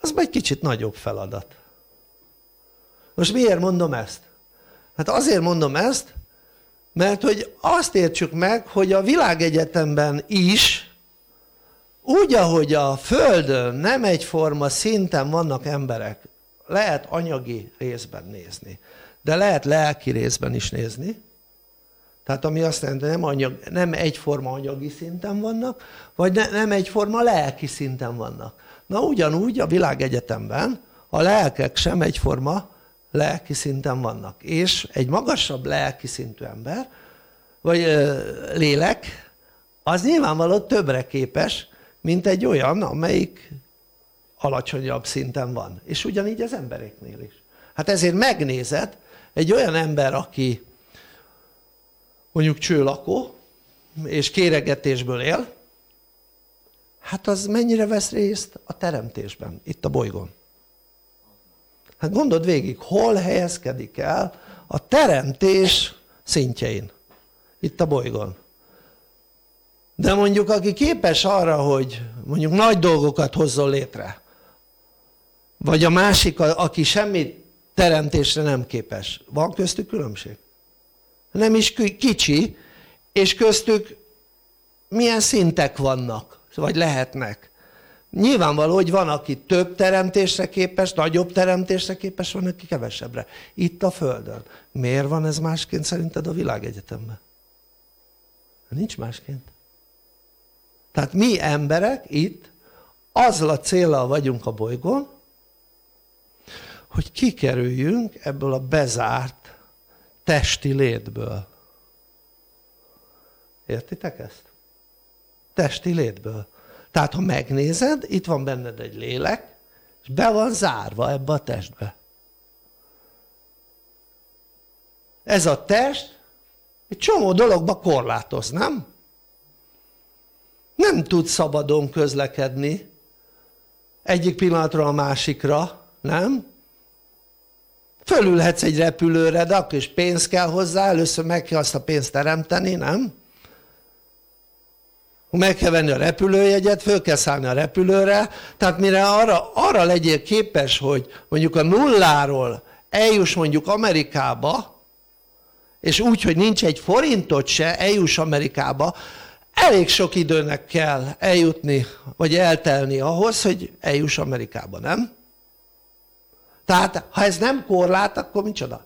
az egy kicsit nagyobb feladat. Most miért mondom ezt? Hát azért mondom ezt, mert hogy azt értsük meg, hogy a világegyetemben is, úgy, ahogy a Földön nem egyforma szinten vannak emberek, lehet anyagi részben nézni, de lehet lelki részben is nézni, tehát ami azt jelenti, nem, anyag, nem egyforma anyagi szinten vannak, vagy ne, nem egyforma lelki szinten vannak. Na ugyanúgy a világegyetemben a lelkek sem egyforma lelki szinten vannak. És egy magasabb lelki szintű ember, vagy lélek, az nyilvánvaló többre képes, mint egy olyan, amelyik alacsonyabb szinten van. És ugyanígy az embereknél is. Hát ezért megnézed, egy olyan ember, aki mondjuk csőlakó, és kéregetésből él, hát az mennyire vesz részt a teremtésben, itt a bolygón. Hát gondold végig, hol helyezkedik el a teremtés szintjein, itt a bolygón. De mondjuk aki képes arra, hogy mondjuk nagy dolgokat hozzon létre, vagy a másik, aki semmi teremtésre nem képes, van köztük különbség? Nem is kicsi, és köztük milyen szintek vannak, vagy lehetnek. Nyilvánvaló, hogy van, aki több teremtésre képes, nagyobb teremtésre képes, van, aki kevesebbre. Itt a Földön. Miért van ez másként szerinted a világegyetemben? Nincs másként. Tehát mi emberek itt azzal a célral vagyunk a bolygón, hogy kikerüljünk ebből a bezárt testi létből. Értitek ezt? Testi létből. Tehát ha megnézed, itt van benned egy lélek, és be van zárva ebbe a testbe. Ez a test egy csomó dologba korlátoz, nem? Nem tud szabadon közlekedni egyik pillanatra a másikra, nem? Fölülhetsz egy repülőre, de akkor is pénz kell hozzá, először meg kell azt a pénzt teremteni, nem? Meg kell venni a repülőjegyet, föl kell szállni a repülőre, tehát mire arra, arra legyél képes, hogy mondjuk a nulláról eljuss mondjuk Amerikába, és úgy, hogy nincs egy forintot se, eljuss Amerikába, elég sok időnek kell eljutni, vagy eltelni ahhoz, hogy eljuss Amerikába, nem? Tehát, ha ez nem korlát, akkor micsoda?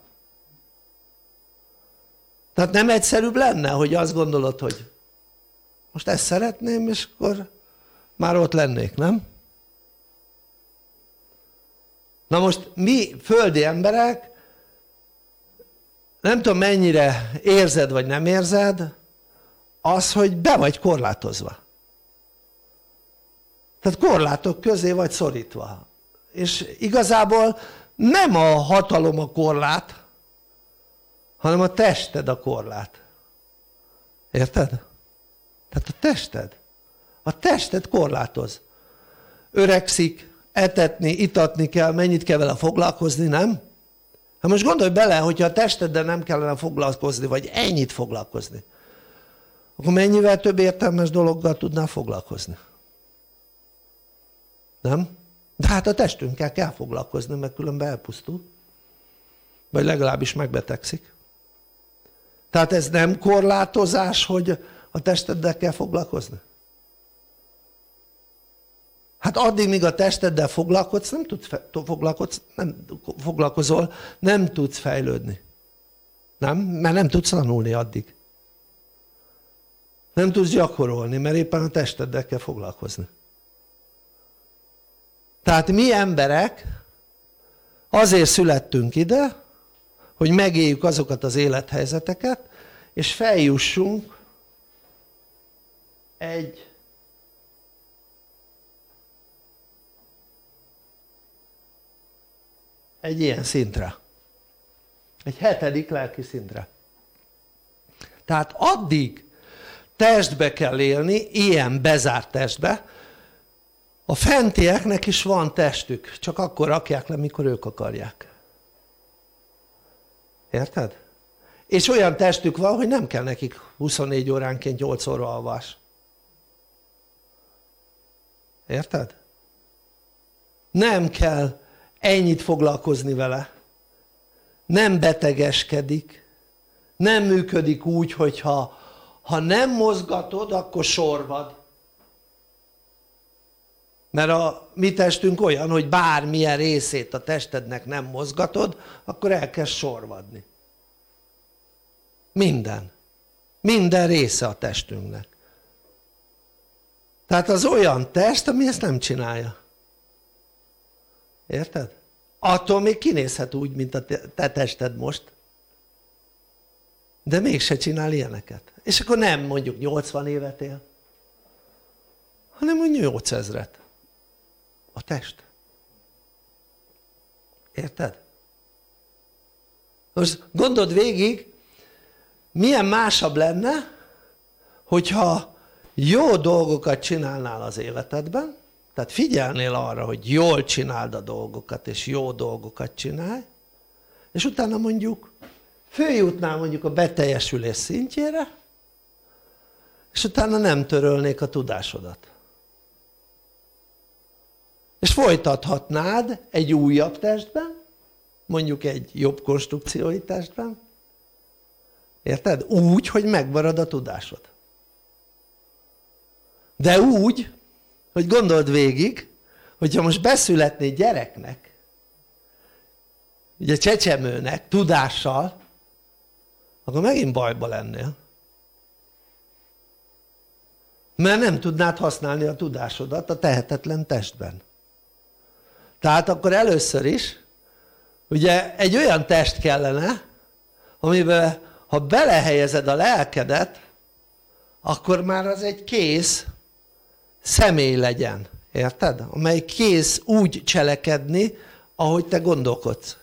Tehát nem egyszerűbb lenne, hogy azt gondolod, hogy most ezt szeretném, és akkor már ott lennék, nem? Na most mi földi emberek nem tudom mennyire érzed vagy nem érzed, az, hogy be vagy korlátozva. Tehát korlátok közé vagy szorítva. És igazából nem a hatalom a korlát, hanem a tested a korlát. Érted? Tehát a tested. A tested korlátoz. Öregszik, etetni, itatni kell, mennyit kell vele foglalkozni, nem? Hát most gondolj bele, hogyha a testeddel nem kellene foglalkozni, vagy ennyit foglalkozni, akkor mennyivel több értelmes dologgal tudnál foglalkozni? Nem? De hát a testünkkel kell foglalkozni, mert különben elpusztul. Vagy legalábbis megbetegszik. Tehát ez nem korlátozás, hogy a testeddel kell foglalkozni? Hát addig, míg a testeddel foglalkozz, nem tudsz, foglalkozz, nem foglalkozol, nem tudsz fejlődni. Nem? Mert nem tudsz tanulni addig. Nem tudsz gyakorolni, mert éppen a testeddel kell foglalkozni. Tehát mi emberek azért születtünk ide, hogy megéljük azokat az élethelyzeteket, és feljussunk egy egy ilyen szintre. Egy hetedik lelki szintre. Tehát addig testbe kell élni, ilyen bezárt testbe, a fentieknek is van testük, csak akkor rakják le, mikor ők akarják. Érted? És olyan testük van, hogy nem kell nekik 24 óránként 8 óra alvás. Érted? Nem kell ennyit foglalkozni vele. Nem betegeskedik. Nem működik úgy, hogyha ha nem mozgatod, akkor sorvad. Mert a mi testünk olyan, hogy bármilyen részét a testednek nem mozgatod, akkor elkezd sorvadni. Minden. Minden része a testünknek. Tehát az olyan test, ami ezt nem csinálja. Érted? Attól még kinézhet úgy, mint a te tested most. De mégse csinál ilyeneket. És akkor nem mondjuk 80 évet él, hanem mondjuk 8000-et. A test. Érted? Most gondold végig, milyen másabb lenne, hogyha jó dolgokat csinálnál az életedben, tehát figyelnél arra, hogy jól csináld a dolgokat, és jó dolgokat csinálj, és utána mondjuk följutnál mondjuk a beteljesülés szintjére, és utána nem törölnék a tudásodat. És folytathatnád egy újabb testben, mondjuk egy jobb konstrukciói testben, érted? Úgy, hogy megmarad a tudásod. De úgy, hogy gondold végig, hogyha most beszületné gyereknek, ugye csecsemőnek, tudással, akkor megint bajba lennél. Mert nem tudnád használni a tudásodat a tehetetlen testben. Tehát akkor először is, ugye egy olyan test kellene, amiben ha belehelyezed a lelkedet, akkor már az egy kész személy legyen, érted? Amely kész úgy cselekedni, ahogy te gondolkodsz.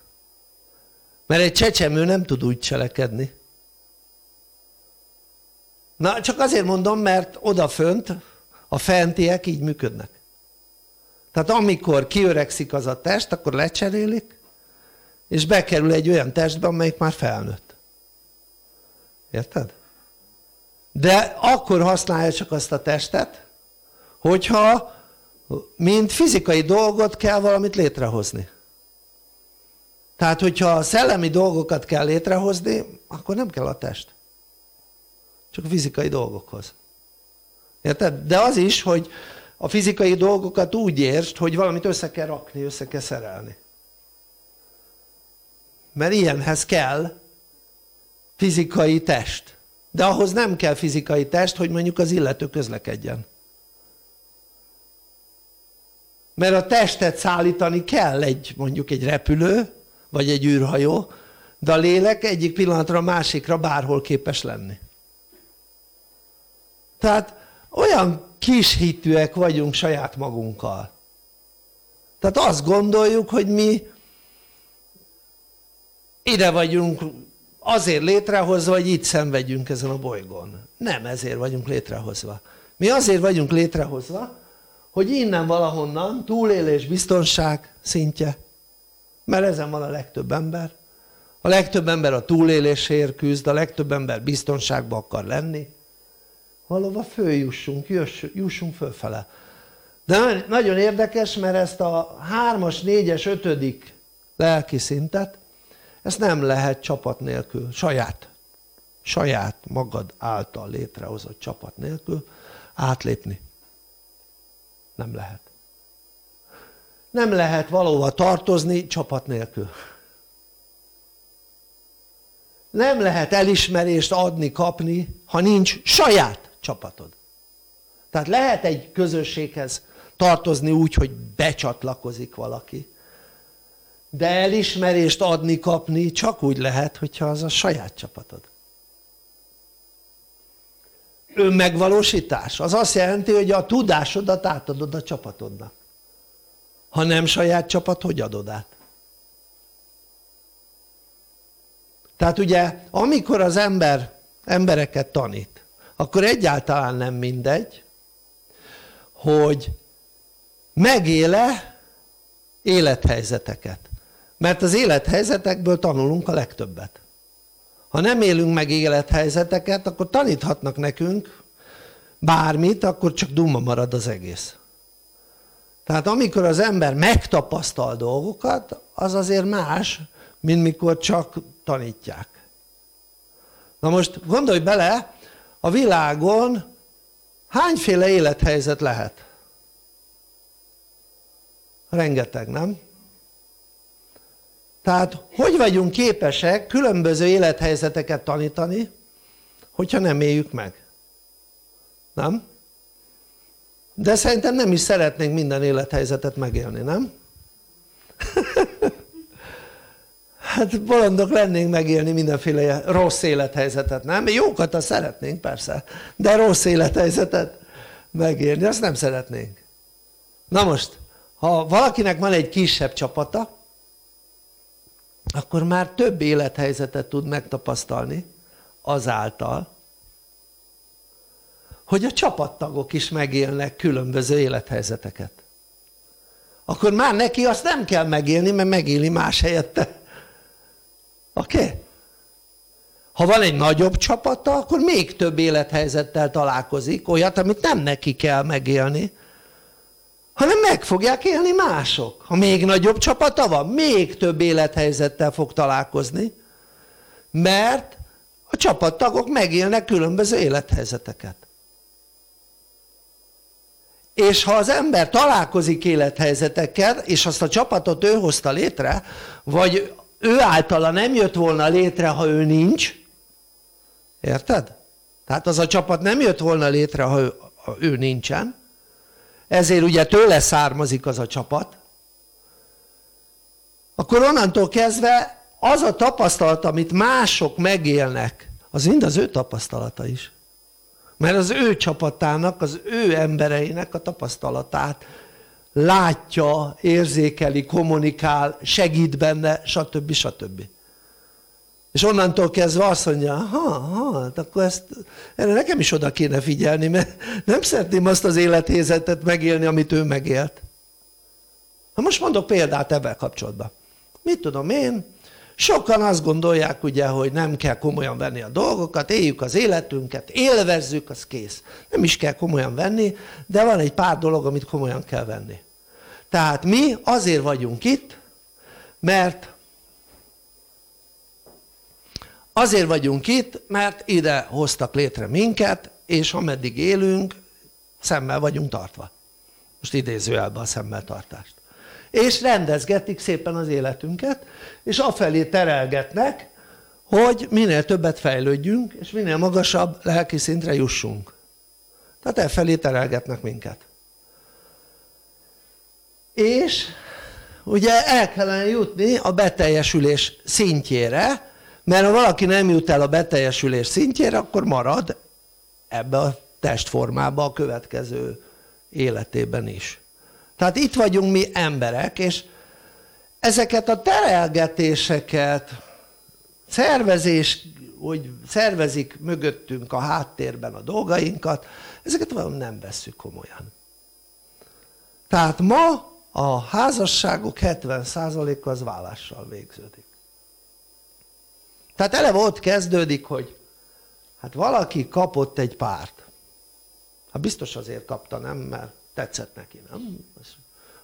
Mert egy csecsemő nem tud úgy cselekedni. Na, csak azért mondom, mert odafönt a fentiek így működnek. Tehát amikor kiöregszik az a test, akkor lecserélik, és bekerül egy olyan testbe, amelyik már felnőtt. Érted? De akkor használja csak azt a testet, hogyha mint fizikai dolgot kell valamit létrehozni. Tehát, hogyha szellemi dolgokat kell létrehozni, akkor nem kell a test. Csak a fizikai dolgokhoz. Érted? De az is, hogy a fizikai dolgokat úgy értsd, hogy valamit össze kell rakni, össze kell szerelni. Mert ilyenhez kell fizikai test. De ahhoz nem kell fizikai test, hogy mondjuk az illető közlekedjen. Mert a testet szállítani kell egy mondjuk egy repülő, vagy egy űrhajó, de a lélek egyik pillanatra a másikra bárhol képes lenni. Tehát olyan kis hitűek vagyunk saját magunkkal. Tehát azt gondoljuk hogy mi ide vagyunk azért létrehozva hogy itt szenvedjünk ezen a bolygón. Nem ezért vagyunk létrehozva. Mi azért vagyunk létrehozva hogy innen valahonnan túlélés biztonság szintje. Mert ezen van a legtöbb ember. A legtöbb ember a túlélésért küzd, a legtöbb ember biztonságban akar lenni. Valóban följussunk, jussunk fölfele. De nagyon érdekes mert ezt a hármas, négyes, ötödik lelki szintet ezt nem lehet csapat nélkül, saját saját magad által létrehozott csapat nélkül átlépni nem lehet. Nem lehet valóban tartozni csapat nélkül. Nem lehet elismerést adni, kapni, ha nincs saját csapatod. Tehát lehet egy közösséghez tartozni úgy, hogy becsatlakozik valaki. De elismerést adni, kapni csak úgy lehet, hogyha az a saját csapatod önmegvalósítás? Az azt jelenti hogy a tudásodat átadod a csapatodnak. Ha nem saját csapat hogy adod át? tehát ugye amikor az ember embereket tanít akkor egyáltalán nem mindegy hogy megéle élethelyzeteket. Mert az élethelyzetekből tanulunk a legtöbbet ha nem élünk meg élethelyzeteket akkor taníthatnak nekünk bármit akkor csak duma marad az egész tehát amikor az ember megtapasztal dolgokat az azért más mint mikor csak tanítják na most gondolj bele a világon hányféle élethelyzet lehet? rengeteg nem? Tehát hogy vagyunk képesek különböző élethelyzeteket tanítani hogyha nem éljük meg nem? de szerintem nem is szeretnénk minden élethelyzetet megélni, nem? hát bolondok lennénk megélni mindenféle rossz élethelyzetet, nem? Jókat azt szeretnénk persze, de rossz élethelyzetet megélni, azt nem szeretnénk. Na most, ha valakinek van egy kisebb csapata, akkor már több élethelyzetet tud megtapasztalni azáltal, hogy a csapattagok is megélnek különböző élethelyzeteket akkor már neki azt nem kell megélni mert megéli más helyette oké? Okay? ha van egy nagyobb csapata akkor még több élethelyzettel találkozik olyat amit nem neki kell megélni hanem meg fogják élni mások. Ha még nagyobb csapata van még több élethelyzettel fog találkozni mert a csapattagok megélnek különböző élethelyzeteket. És ha az ember találkozik élethelyzetekkel és azt a csapatot ő hozta létre vagy ő általa nem jött volna létre ha ő nincs érted? tehát az a csapat nem jött volna létre ha ő, ha ő nincsen ezért ugye tőle származik az a csapat akkor onnantól kezdve az a tapasztalat amit mások megélnek az mind az ő tapasztalata is mert az ő csapatának, az ő embereinek a tapasztalatát látja, érzékeli, kommunikál, segít benne, stb. stb. És onnantól kezdve azt mondja, ha, ha, hát akkor ezt, erre nekem is oda kéne figyelni, mert nem szeretném azt az élethelyzetet megélni, amit ő megélt. Na most mondok példát ebben kapcsolatban. Mit tudom én, sokan azt gondolják ugye hogy nem kell komolyan venni a dolgokat éljük az életünket élvezzük az kész nem is kell komolyan venni de van egy pár dolog amit komolyan kell venni tehát mi azért vagyunk itt mert azért vagyunk itt mert ide hoztak létre minket és ameddig élünk szemmel vagyunk tartva. Most idézőjelben a szemmel tartást. És rendezgetik szépen az életünket és afelé terelgetnek hogy minél többet fejlődjünk és minél magasabb lelki szintre jussunk. Tehát e felé terelgetnek minket. És ugye el kellene jutni a beteljesülés szintjére, mert ha valaki nem jut el a beteljesülés szintjére, akkor marad ebbe a testformába a következő életében is. Tehát itt vagyunk mi emberek, és ezeket a terelgetéseket, szervezés, hogy szervezik mögöttünk a háttérben a dolgainkat, ezeket valami nem vesszük komolyan. Tehát ma a házasságok 70%-a az vállással végződik. Tehát eleve ott kezdődik, hogy hát valaki kapott egy párt. Hát biztos azért kapta, nem? Mert tetszett neki, nem?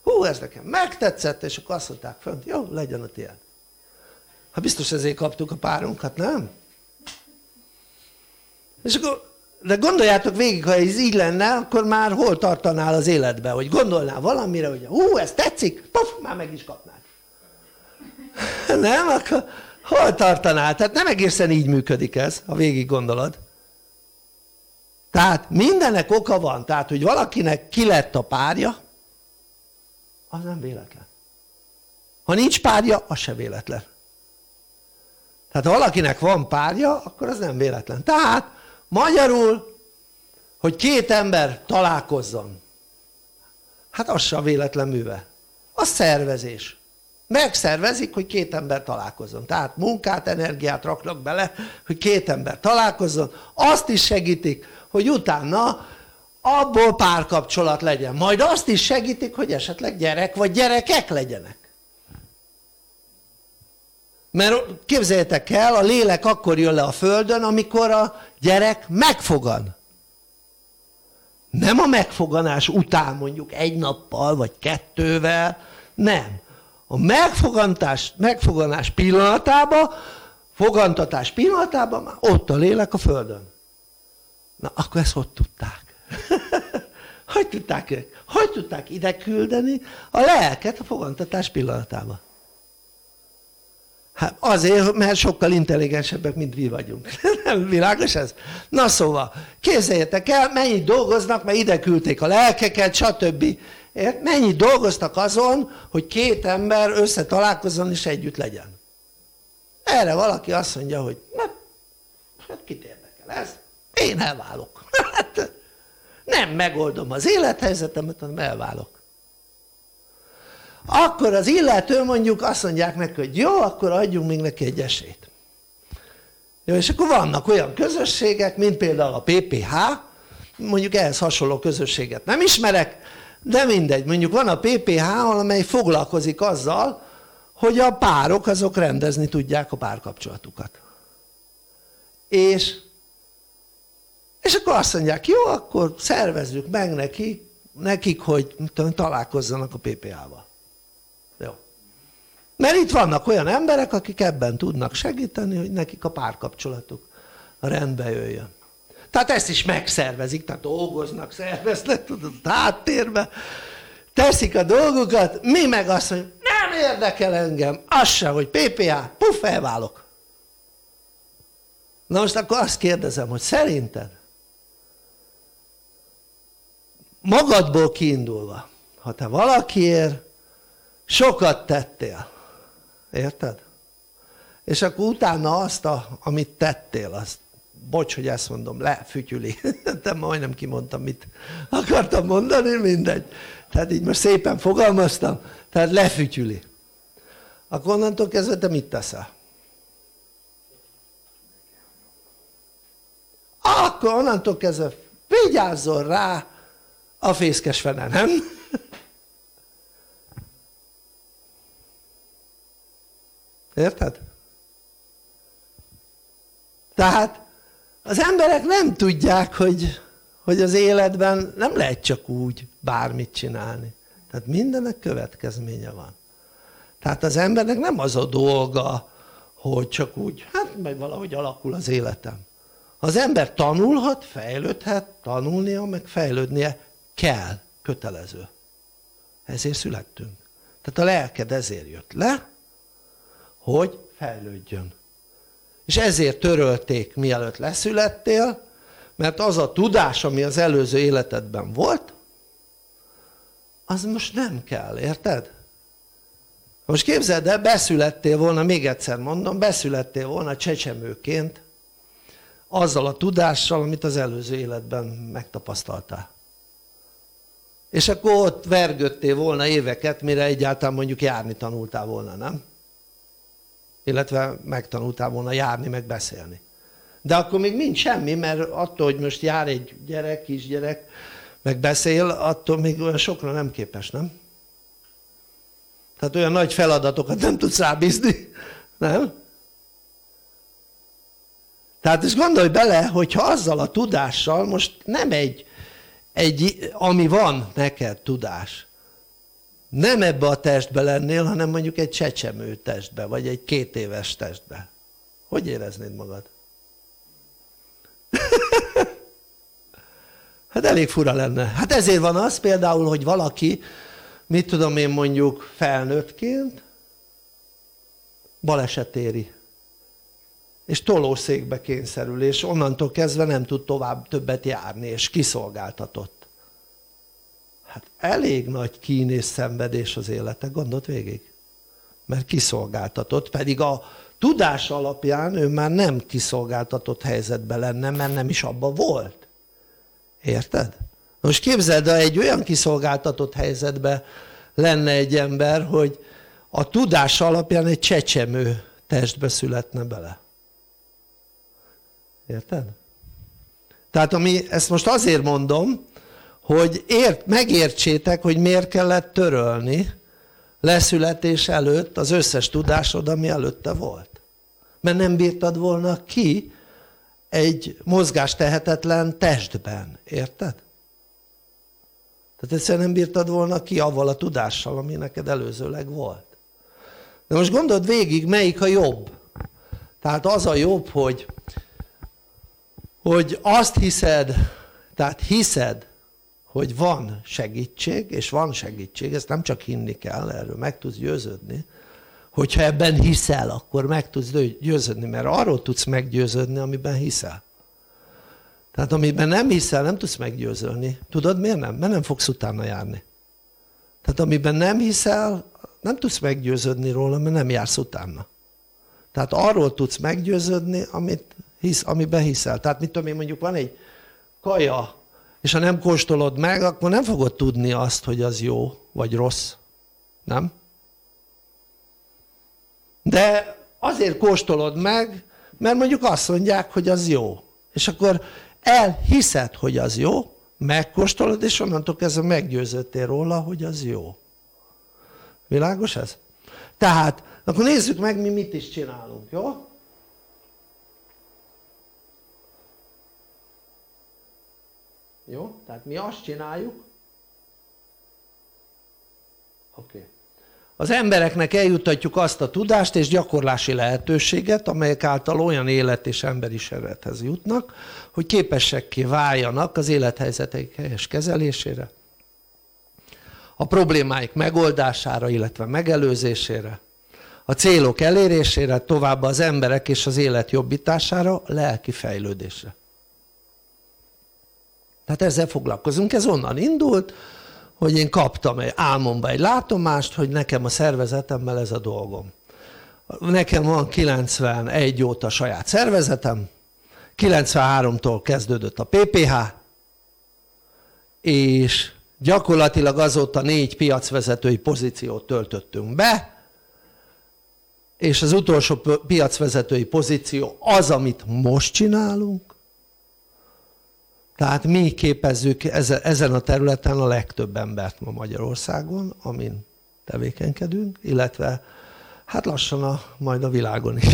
Hú, ez nekem megtetszett, és akkor azt mondták fönt, jó, legyen a tiéd. Hát biztos ezért kaptuk a párunkat, nem? És akkor, de gondoljátok végig, ha ez így lenne, akkor már hol tartanál az életbe, hogy gondolnál valamire, hogy hú, ez tetszik, puf, már meg is kapnál. Nem? Akkor hol tartanál? Tehát nem egészen így működik ez, ha végig gondolod. Tehát mindennek oka van, tehát hogy valakinek ki lett a párja, az nem véletlen. Ha nincs párja, az se véletlen. Tehát ha valakinek van párja, akkor az nem véletlen. Tehát magyarul, hogy két ember találkozzon, hát az se a véletlen műve. Az szervezés. Megszervezik, hogy két ember találkozzon. Tehát munkát, energiát raknak bele, hogy két ember találkozzon. Azt is segítik, hogy utána abból párkapcsolat legyen. Majd azt is segítik, hogy esetleg gyerek vagy gyerekek legyenek. Mert képzeljétek el, a lélek akkor jön le a földön, amikor a gyerek megfogan. Nem a megfoganás után mondjuk egy nappal vagy kettővel, nem. A megfoganás, megfoganás pillanatában, fogantatás pillanatában már ott a lélek a földön. Na akkor ezt hogy tudták? hogy tudták Hogy tudták ide küldeni a lelket a fogantatás pillanatában? Hát azért, mert sokkal intelligensebbek, mint mi vagyunk. Nem világos ez? Na szóval, képzeljétek el, mennyit dolgoznak, mert ide küldték a lelkeket, stb. Mennyit dolgoztak azon, hogy két ember összetalálkozzon és együtt legyen. Erre valaki azt mondja, hogy na, hát kit érdekel ez? Én elválok. Hát, nem megoldom az élethelyzetemet, hanem elválok akkor az illető mondjuk azt mondják neki, hogy jó, akkor adjunk még neki egy esélyt. Jó, és akkor vannak olyan közösségek, mint például a PPH, mondjuk ehhez hasonló közösséget nem ismerek, de mindegy, mondjuk van a PPH, amely foglalkozik azzal, hogy a párok azok rendezni tudják a párkapcsolatukat. És, és akkor azt mondják, jó, akkor szervezzük meg neki, nekik, hogy tudom, találkozzanak a PPH-val. Mert itt vannak olyan emberek, akik ebben tudnak segíteni, hogy nekik a párkapcsolatuk rendbe jöjjön. Tehát ezt is megszervezik, tehát dolgoznak, szerveznek, tudod, háttérbe, teszik a dolgokat, mi meg azt mondjuk, nem érdekel engem, az se, hogy PPA, puff, elválok. Na most akkor azt kérdezem, hogy szerinted magadból kiindulva, ha te valakiért sokat tettél, Érted? És akkor utána azt, a, amit tettél, azt, bocs, hogy ezt mondom, lefütyüli. De majdnem kimondtam, mit akartam mondani, mindegy. Tehát így most szépen fogalmaztam, tehát lefütyüli. Akkor onnantól kezdve te mit teszel? Akkor onnantól kezdve vigyázzon rá a fészkes fene, nem? Érted? Tehát az emberek nem tudják, hogy, hogy az életben nem lehet csak úgy bármit csinálni. Tehát mindennek következménye van. Tehát az embernek nem az a dolga, hogy csak úgy, hát majd valahogy alakul az életem. Az ember tanulhat, fejlődhet, tanulnia, meg fejlődnie kell, kötelező. Ezért születtünk. Tehát a lelked ezért jött le, hogy fejlődjön. És ezért törölték, mielőtt leszülettél, mert az a tudás, ami az előző életedben volt, az most nem kell, érted? Most képzeld el, beszülettél volna, még egyszer mondom, beszülettél volna csecsemőként azzal a tudással, amit az előző életben megtapasztaltál. És akkor ott vergődtél volna éveket, mire egyáltalán mondjuk járni tanultál volna, nem? Illetve megtanultál volna járni, meg beszélni. De akkor még nincs semmi, mert attól, hogy most jár egy gyerek, kisgyerek, meg beszél, attól még olyan sokra nem képes, nem? Tehát olyan nagy feladatokat nem tudsz rábízni, nem? Tehát és gondolj bele, hogyha azzal a tudással most nem egy, egy, ami van neked tudás, nem ebbe a testbe lennél, hanem mondjuk egy csecsemő testbe, vagy egy két éves testbe. Hogy éreznéd magad? hát elég fura lenne. Hát ezért van az például, hogy valaki, mit tudom én mondjuk felnőttként, baleset éri és tolószékbe kényszerül, és onnantól kezdve nem tud tovább többet járni, és kiszolgáltatott. Hát elég nagy kín és szenvedés az élete, gondolt végig? Mert kiszolgáltatott, pedig a tudás alapján ő már nem kiszolgáltatott helyzetben lenne, mert nem is abban volt. Érted? Most képzeld, ha egy olyan kiszolgáltatott helyzetben lenne egy ember, hogy a tudás alapján egy csecsemő testbe születne bele. Érted? Tehát ami, ezt most azért mondom, hogy ért, megértsétek, hogy miért kellett törölni leszületés előtt az összes tudásod, ami előtte volt. Mert nem bírtad volna ki egy mozgástehetetlen testben, érted? Tehát egyszerűen nem bírtad volna ki avval a tudással, ami neked előzőleg volt. De most gondold végig, melyik a jobb. Tehát az a jobb, hogy hogy azt hiszed, tehát hiszed, hogy van segítség, és van segítség, ezt nem csak hinni kell, erről meg tudsz győződni, hogyha ebben hiszel, akkor meg tudsz győződni, mert arról tudsz meggyőződni, amiben hiszel. Tehát amiben nem hiszel, nem tudsz meggyőződni. Tudod miért nem? Mert nem fogsz utána járni. Tehát amiben nem hiszel, nem tudsz meggyőződni róla, mert nem jársz utána. Tehát arról tudsz meggyőződni, amit hisz, amiben hiszel. Tehát mit tudom én, mondjuk van egy kaja, és ha nem kóstolod meg, akkor nem fogod tudni azt, hogy az jó vagy rossz. Nem? De azért kóstolod meg, mert mondjuk azt mondják, hogy az jó. És akkor elhiszed, hogy az jó, megkóstolod, és onnantól kezdve meggyőződtél róla, hogy az jó. Világos ez? Tehát, akkor nézzük meg, mi mit is csinálunk, jó? Jó? Tehát mi azt csináljuk, oké. Okay. Az embereknek eljuttatjuk azt a tudást és gyakorlási lehetőséget, amelyek által olyan élet és emberi serethez jutnak, hogy képesekké váljanak az élethelyzeteik helyes kezelésére, a problémáik megoldására, illetve megelőzésére, a célok elérésére, továbbá az emberek és az élet jobbítására, lelki fejlődésre. Tehát ezzel foglalkozunk, ez onnan indult, hogy én kaptam egy álmomba egy látomást, hogy nekem a szervezetemmel ez a dolgom. Nekem van 91 óta saját szervezetem, 93-tól kezdődött a PPH, és gyakorlatilag azóta négy piacvezetői pozíciót töltöttünk be, és az utolsó piacvezetői pozíció az, amit most csinálunk, tehát mi képezzük ezen a területen a legtöbb embert ma Magyarországon, amin tevékenykedünk, illetve hát lassan a, majd a világon is.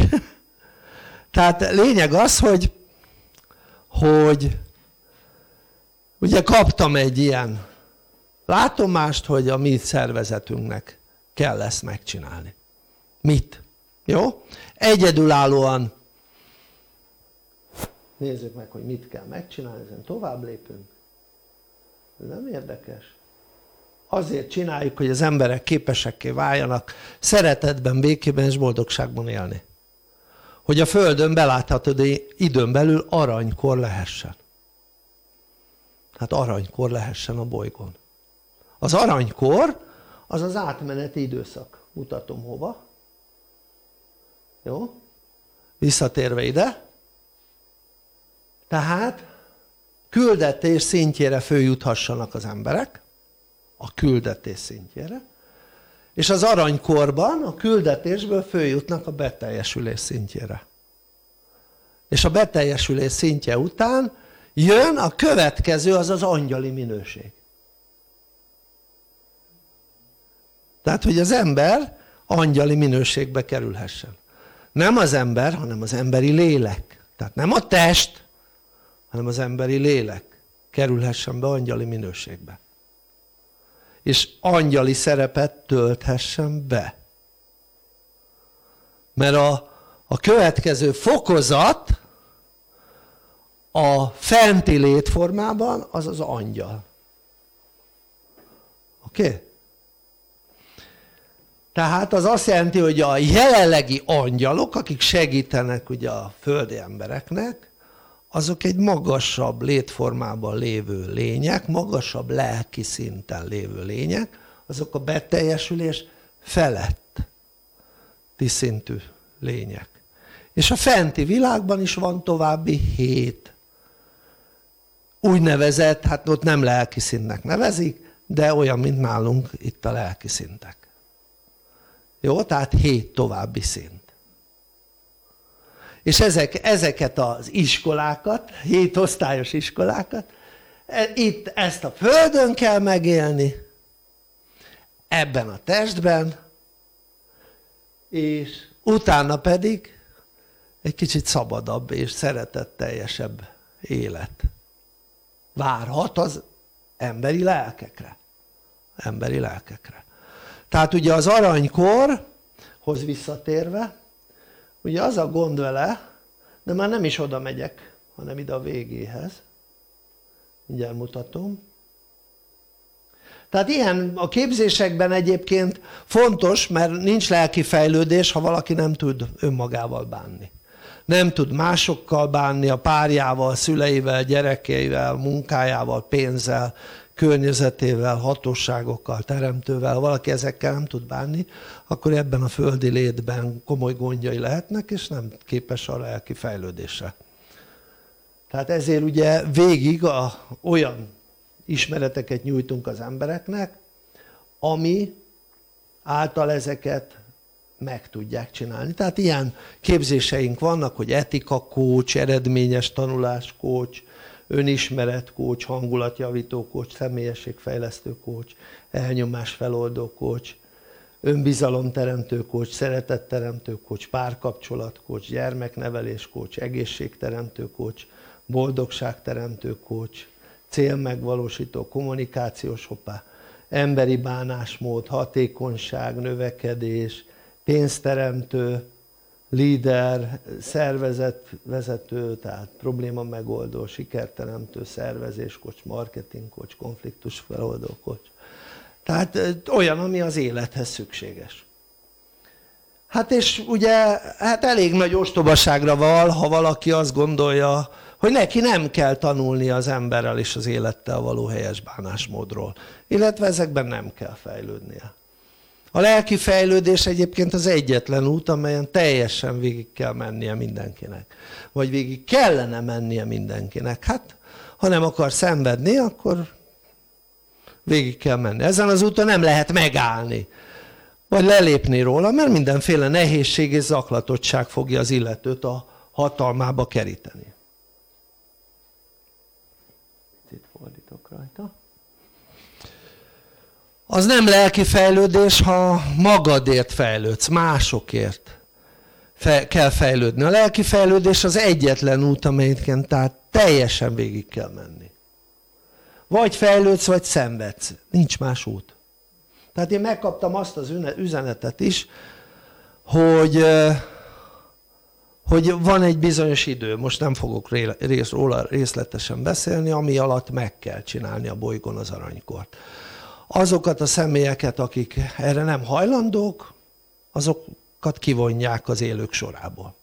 Tehát lényeg az, hogy, hogy ugye kaptam egy ilyen látomást, hogy a mi szervezetünknek kell ezt megcsinálni. Mit? Jó? Egyedülállóan nézzük meg, hogy mit kell megcsinálni, ezen tovább lépünk. Ez nem érdekes. Azért csináljuk, hogy az emberek képesekké váljanak szeretetben, békében és boldogságban élni. Hogy a Földön beláthatod időn belül aranykor lehessen. Hát aranykor lehessen a bolygón. Az aranykor az az átmeneti időszak. mutatom hova jó? visszatérve ide tehát küldetés szintjére följuthassanak az emberek a küldetés szintjére és az aranykorban a küldetésből följutnak a beteljesülés szintjére. És a beteljesülés szintje után jön a következő az az angyali minőség. Tehát hogy az ember angyali minőségbe kerülhessen. Nem az ember hanem az emberi lélek. Tehát nem a test hanem az emberi lélek kerülhessen be angyali minőségbe és angyali szerepet tölthessen be mert a, a következő fokozat a fenti létformában az az angyal oké? Okay? tehát az azt jelenti hogy a jelenlegi angyalok akik segítenek ugye a földi embereknek azok egy magasabb létformában lévő lények, magasabb lelki szinten lévő lények, azok a beteljesülés felett szintű lények. És a fenti világban is van további hét úgynevezett, hát ott nem lelki szintnek nevezik, de olyan, mint nálunk itt a lelki szintek. Jó? Tehát hét további szint és ezek, ezeket az iskolákat, hét osztályos iskolákat, e, itt ezt a földön kell megélni, ebben a testben, és utána pedig egy kicsit szabadabb és szeretetteljesebb élet várhat az emberi lelkekre. Emberi lelkekre. Tehát ugye az aranykorhoz visszatérve, ugye az a gond vele de már nem is oda megyek hanem ide a végéhez. Mindjárt mutatom tehát ilyen a képzésekben egyébként fontos mert nincs lelki fejlődés ha valaki nem tud önmagával bánni. Nem tud másokkal bánni, a párjával, szüleivel, gyerekeivel, munkájával, pénzzel, környezetével, hatóságokkal, teremtővel, valaki ezekkel nem tud bánni, akkor ebben a földi létben komoly gondjai lehetnek, és nem képes a lelki fejlődésre. Tehát ezért ugye végig a, olyan ismereteket nyújtunk az embereknek, ami által ezeket meg tudják csinálni. Tehát ilyen képzéseink vannak, hogy etika coach, eredményes tanulás önismeret coach, hangulatjavító coach, személyességfejlesztő coach, elnyomás feloldó coach, önbizalomteremtő coach, szeretetteremtő coach, párkapcsolat coach, gyermeknevelés coach, egészségteremtő coach, boldogságteremtő coach, célmegvalósító, kommunikációs hoppá, emberi bánásmód, hatékonyság, növekedés, pénzteremtő, líder, szervezetvezető, tehát probléma megoldó, sikerteremtő, szervezéskocs, marketingkocs, konfliktus feloldó kocs. Tehát olyan, ami az élethez szükséges. Hát és ugye hát elég nagy ostobaságra val, ha valaki azt gondolja, hogy neki nem kell tanulni az emberrel és az élettel való helyes bánásmódról, illetve ezekben nem kell fejlődnie. A lelki fejlődés egyébként az egyetlen út, amelyen teljesen végig kell mennie mindenkinek. Vagy végig kellene mennie mindenkinek. Hát, ha nem akar szenvedni, akkor végig kell menni. Ezen az úton nem lehet megállni, vagy lelépni róla, mert mindenféle nehézség és zaklatottság fogja az illetőt a hatalmába keríteni. Itt fordítok rajta az nem lelki fejlődés, ha magadért fejlődsz, másokért fe, kell fejlődni. A lelki fejlődés az egyetlen út, amelyiken tehát teljesen végig kell menni. Vagy fejlődsz, vagy szenvedsz. Nincs más út. Tehát én megkaptam azt az üzenetet is, hogy, hogy van egy bizonyos idő, most nem fogok róla részletesen beszélni, ami alatt meg kell csinálni a bolygón az aranykort azokat a személyeket, akik erre nem hajlandók, azokat kivonják az élők sorából.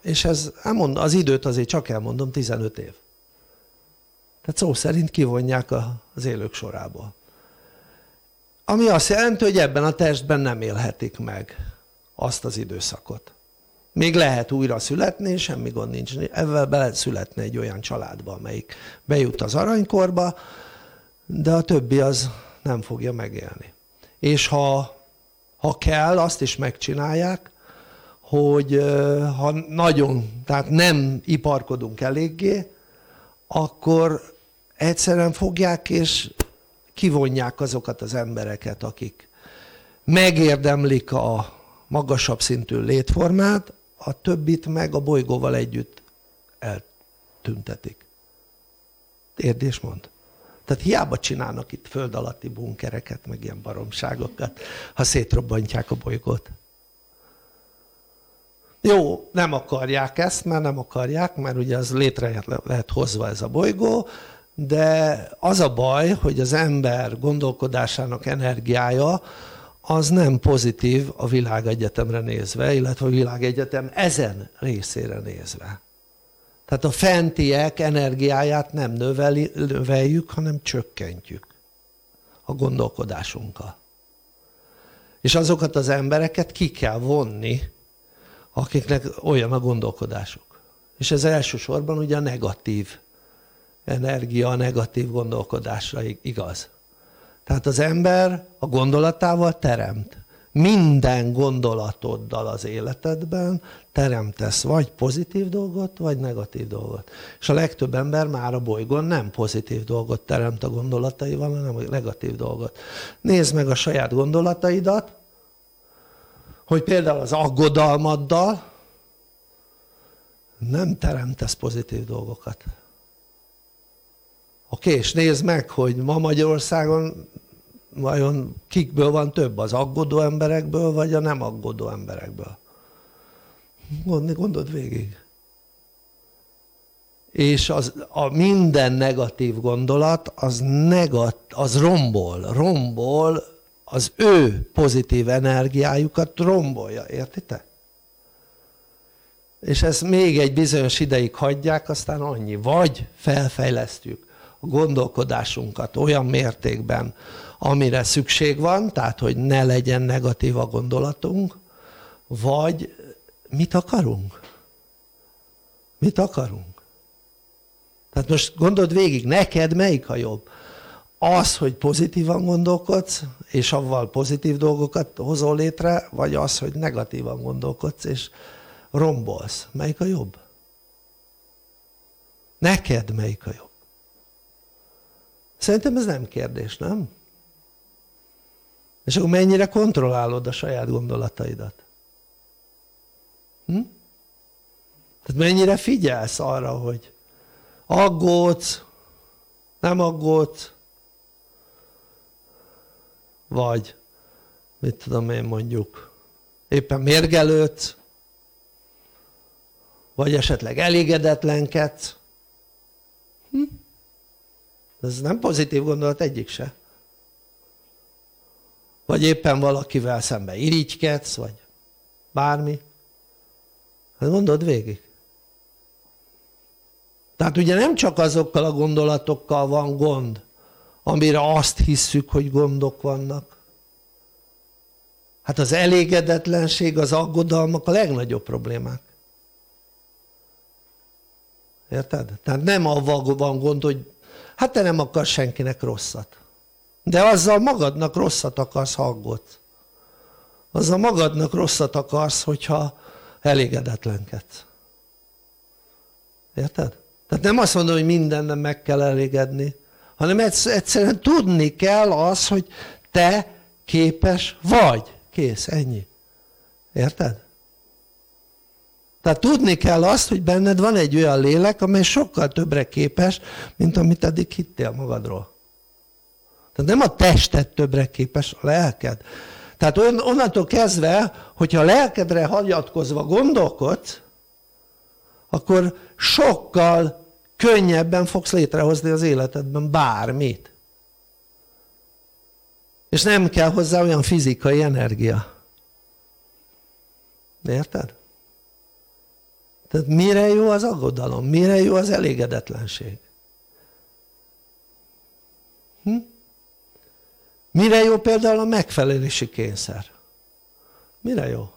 És ez, elmond, az időt azért csak elmondom, 15 év. Tehát szó szerint kivonják az élők sorából. ami azt jelenti, hogy ebben a testben nem élhetik meg azt az időszakot. Még lehet újra születni, semmi gond nincs. Ezzel be lehet születni egy olyan családba, amelyik bejut az aranykorba, de a többi az nem fogja megélni. És ha, ha kell, azt is megcsinálják, hogy ha nagyon, tehát nem iparkodunk eléggé, akkor egyszerűen fogják és kivonják azokat az embereket, akik megérdemlik a magasabb szintű létformát, a többit meg a bolygóval együtt eltüntetik. Érdés mond. Tehát hiába csinálnak itt föld alatti bunkereket, meg ilyen baromságokat, ha szétrobbantják a bolygót. Jó, nem akarják ezt, mert nem akarják, mert ugye az létre lehet hozva ez a bolygó, de az a baj, hogy az ember gondolkodásának energiája az nem pozitív a világegyetemre nézve, illetve a világegyetem ezen részére nézve. Tehát a fentiek energiáját nem növeli, növeljük, hanem csökkentjük a gondolkodásunkkal. És azokat az embereket ki kell vonni, akiknek olyan a gondolkodásuk. És ez elsősorban ugye a negatív energia, a negatív gondolkodásra igaz. Tehát az ember a gondolatával teremt. Minden gondolatoddal az életedben teremtesz vagy pozitív dolgot, vagy negatív dolgot. És a legtöbb ember már a bolygón nem pozitív dolgot teremt a gondolataival, hanem a negatív dolgot. Nézd meg a saját gondolataidat, hogy például az aggodalmaddal nem teremtesz pozitív dolgokat. Oké, és nézd meg, hogy ma Magyarországon vajon kikből van több, az aggódó emberekből, vagy a nem aggódó emberekből? Gondold, gondold végig. És az, a minden negatív gondolat, az, negat, az rombol, rombol, az ő pozitív energiájukat rombolja, értitek? És ezt még egy bizonyos ideig hagyják, aztán annyi. Vagy felfejlesztjük gondolkodásunkat olyan mértékben, amire szükség van, tehát hogy ne legyen negatív a gondolatunk, vagy mit akarunk? Mit akarunk? Tehát most gondold végig, neked melyik a jobb? Az, hogy pozitívan gondolkodsz, és avval pozitív dolgokat hozol létre, vagy az, hogy negatívan gondolkodsz, és rombolsz. Melyik a jobb? Neked melyik a jobb? Szerintem ez nem kérdés, nem? És akkor mennyire kontrollálod a saját gondolataidat? Hm? Tehát mennyire figyelsz arra, hogy aggódsz, nem aggódsz, vagy mit tudom én mondjuk, éppen mérgelődsz, vagy esetleg elégedetlenkedsz. Hm? Ez nem pozitív gondolat egyik se. Vagy éppen valakivel szembe irigykedsz, vagy bármi. Hát gondold végig. Tehát ugye nem csak azokkal a gondolatokkal van gond, amire azt hisszük, hogy gondok vannak. Hát az elégedetlenség, az aggodalmak a legnagyobb problémák. Érted? Tehát nem avval van gond, hogy hát te nem akarsz senkinek rosszat. De azzal magadnak rosszat akarsz, ha aggódsz. Azzal magadnak rosszat akarsz, hogyha elégedetlenkedsz. Érted? Tehát nem azt mondom, hogy mindennem meg kell elégedni, hanem egyszerűen tudni kell az, hogy te képes vagy. Kész, ennyi. Érted? Tehát tudni kell azt, hogy benned van egy olyan lélek, amely sokkal többre képes, mint amit eddig hittél magadról. Tehát nem a tested többre képes, a lelked. Tehát onnantól kezdve, hogyha a lelkedre hagyatkozva gondolkodsz, akkor sokkal könnyebben fogsz létrehozni az életedben bármit. És nem kell hozzá olyan fizikai energia. Érted? Tehát mire jó az aggodalom? Mire jó az elégedetlenség? Hm? Mire jó például a megfelelési kényszer? Mire jó?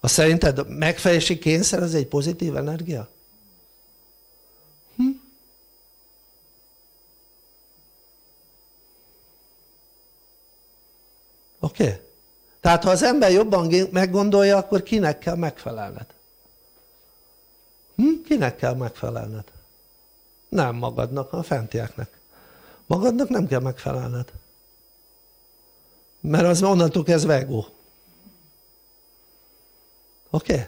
A szerinted a megfelelési kényszer az egy pozitív energia? Hm? Oké? Okay? Tehát ha az ember jobban meggondolja, akkor kinek kell megfelelned? Hm? Kinek kell megfelelned? Nem magadnak, a fentieknek. Magadnak nem kell megfelelned. Mert az onnantól kezdve ego. Oké? Okay?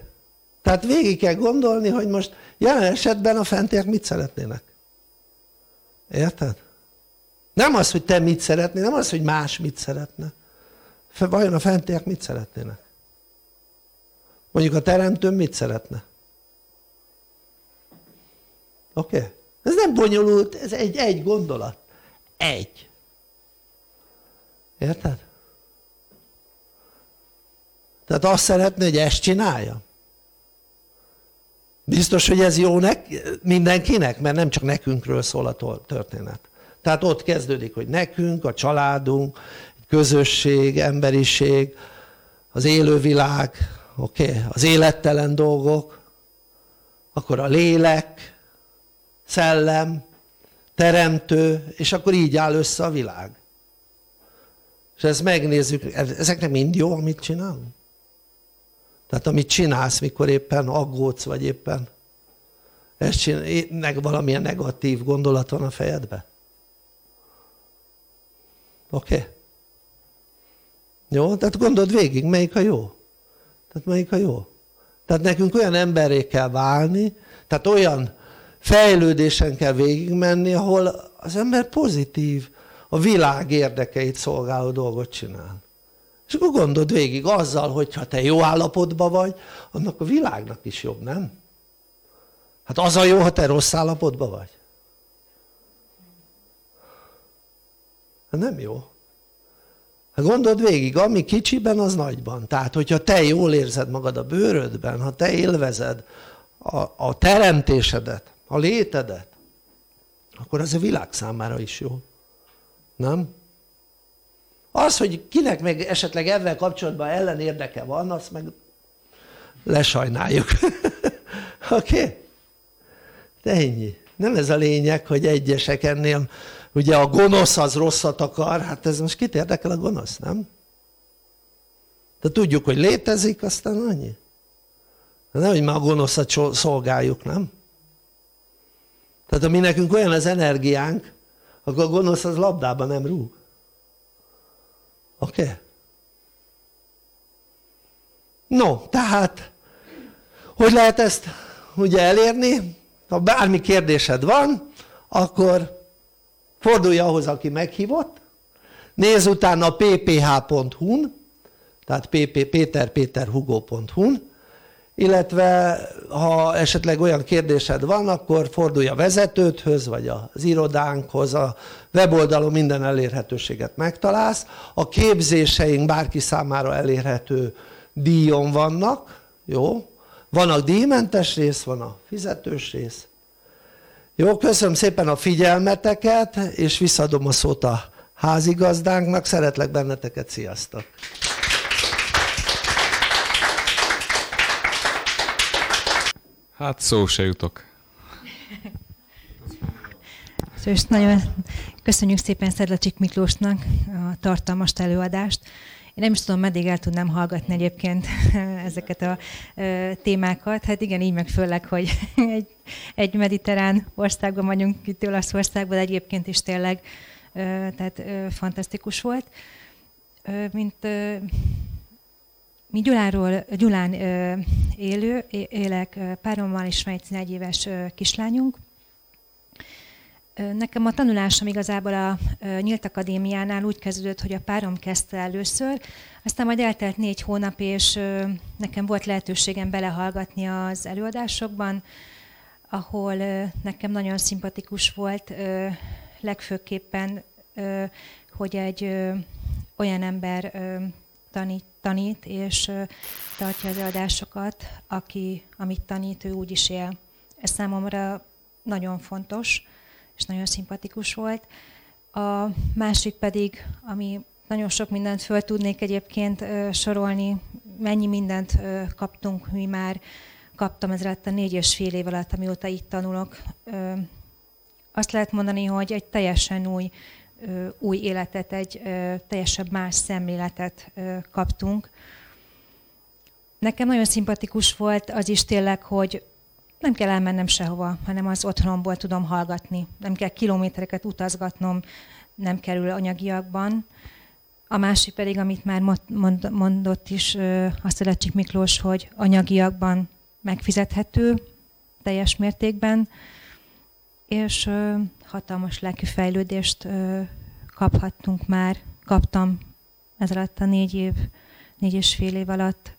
Tehát végig kell gondolni, hogy most jelen esetben a fentiek mit szeretnének. Érted? Nem az, hogy te mit szeretnél, nem az, hogy más mit szeretne. Vajon a fentiek mit szeretnének? Mondjuk a teremtő mit szeretne? Oké? Okay? Ez nem bonyolult, ez egy, egy gondolat. Egy. Érted? Tehát azt szeretné, hogy ezt csinálja? Biztos, hogy ez jó nek, mindenkinek, mert nem csak nekünkről szól a történet. Tehát ott kezdődik, hogy nekünk, a családunk, közösség, emberiség, az élővilág, oké, okay, az élettelen dolgok, akkor a lélek, szellem, teremtő, és akkor így áll össze a világ. És ezt megnézzük, ezek nem mind jó, amit csinálunk? Tehát amit csinálsz, mikor éppen aggódsz, vagy éppen ezt csinál, valamilyen negatív gondolat van a fejedbe? Oké? Okay? Jó? Tehát gondold végig, melyik a jó? Tehát melyik a jó? Tehát nekünk olyan emberré kell válni, tehát olyan fejlődésen kell végigmenni, ahol az ember pozitív, a világ érdekeit szolgáló dolgot csinál. És akkor gondold végig azzal, hogyha te jó állapotban vagy, annak a világnak is jobb, nem? Hát az a jó, ha te rossz állapotban vagy. Hát nem jó. Hát gondold végig, ami kicsiben, az nagyban. Tehát, hogyha te jól érzed magad a bőrödben, ha te élvezed a, a teremtésedet, a létedet, akkor az a világ számára is jó. Nem? Az, hogy kinek meg esetleg ezzel kapcsolatban ellen érdeke van, azt meg lesajnáljuk. Oké? okay? De ennyi. Nem ez a lényeg, hogy egyesek ennél ugye a gonosz az rosszat akar, hát ez most kit érdekel a gonosz, nem? De tudjuk, hogy létezik, aztán annyi. De nem, hogy már a gonoszat szolgáljuk, nem? Tehát ha mi nekünk olyan az energiánk, akkor a gonosz az labdában nem rúg. Oké? Okay? No, tehát, hogy lehet ezt ugye elérni? Ha bármi kérdésed van, akkor fordulj ahhoz, aki meghívott, nézz utána a pph.hu-n, tehát péterpéterhugo.hu-n, illetve ha esetleg olyan kérdésed van, akkor fordulj a vezetődhöz, vagy az irodánkhoz, a weboldalon minden elérhetőséget megtalálsz. A képzéseink bárki számára elérhető díjon vannak, jó? Vannak díjmentes rész, van a fizetős rész, jó, köszönöm szépen a figyelmeteket, és visszadom a szót a házigazdánknak. Szeretlek benneteket, sziasztok! Hát szó se jutok. És nagyon köszönjük szépen Szedlacsik Miklósnak a tartalmas előadást. Én nem is tudom, meddig el tudnám hallgatni egyébként ezeket a témákat. Hát igen, így meg főleg, hogy egy, egy mediterrán országban vagyunk, itt Olaszországban, egyébként is tényleg tehát fantasztikus volt. Mint mi Gyuláról, Gyulán élő, élek párommal, és van egy éves kislányunk, Nekem a tanulásom igazából a Nyílt Akadémiánál úgy kezdődött, hogy a párom kezdte először, aztán majd eltelt négy hónap, és nekem volt lehetőségem belehallgatni az előadásokban, ahol nekem nagyon szimpatikus volt, legfőképpen, hogy egy olyan ember tanít, tanít és tartja az előadásokat, aki, amit tanít, ő úgy is él. Ez számomra nagyon fontos és nagyon szimpatikus volt. A másik pedig, ami nagyon sok mindent föl tudnék egyébként sorolni, mennyi mindent kaptunk mi már, kaptam ez alatt a négy és fél év alatt, amióta itt tanulok. Azt lehet mondani, hogy egy teljesen új, új életet, egy teljesen más szemléletet kaptunk. Nekem nagyon szimpatikus volt az is tényleg, hogy nem kell elmennem sehova, hanem az otthonomból tudom hallgatni. Nem kell kilométereket utazgatnom, nem kerül anyagiakban. A másik pedig, amit már mondott is a Szelecsik Miklós, hogy anyagiakban megfizethető teljes mértékben, és hatalmas lelkű fejlődést kaphattunk már, kaptam ez alatt a négy év, négy és fél év alatt.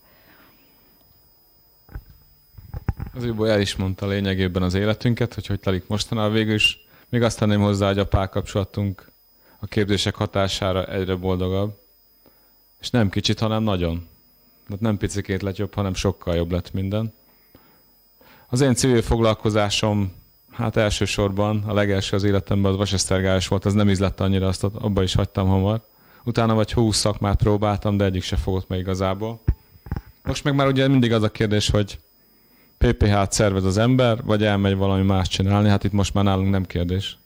Az Ibo el is mondta lényegében az életünket, hogy hogy telik mostanában végül is. Még azt tenném hozzá, hogy a párkapcsolatunk a képzések hatására egyre boldogabb. És nem kicsit, hanem nagyon. Tehát nem picikét lett jobb, hanem sokkal jobb lett minden. Az én civil foglalkozásom, hát elsősorban a legelső az életemben az vasesztergálás volt, az nem ízlett annyira, azt abba is hagytam hamar. Utána vagy húsz szakmát próbáltam, de egyik se fogott meg igazából. Most meg már ugye mindig az a kérdés, hogy PPH-t szervez az ember, vagy elmegy valami más csinálni, hát itt most már nálunk nem kérdés,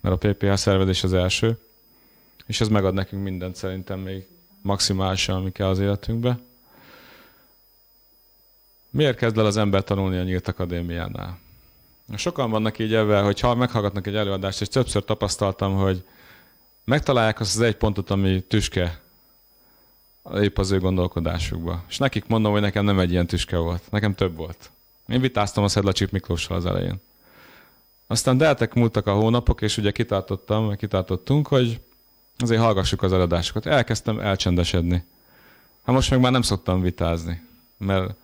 mert a PPH szervezés az első, és ez megad nekünk mindent szerintem még maximálisan, ami kell az életünkbe. Miért kezd el az ember tanulni a Nyílt Akadémiánál? Sokan vannak így ebben, hogy ha meghallgatnak egy előadást, és többször tapasztaltam, hogy megtalálják azt az egy pontot, ami tüske épp az ő gondolkodásukba. És nekik mondom, hogy nekem nem egy ilyen tüske volt, nekem több volt. Én vitáztam a Szedlacsik Miklóssal az elején. Aztán deltek múltak a hónapok, és ugye kitartottam, kitartottunk, hogy azért hallgassuk az előadásokat. Elkezdtem elcsendesedni. Hát most meg már nem szoktam vitázni, mert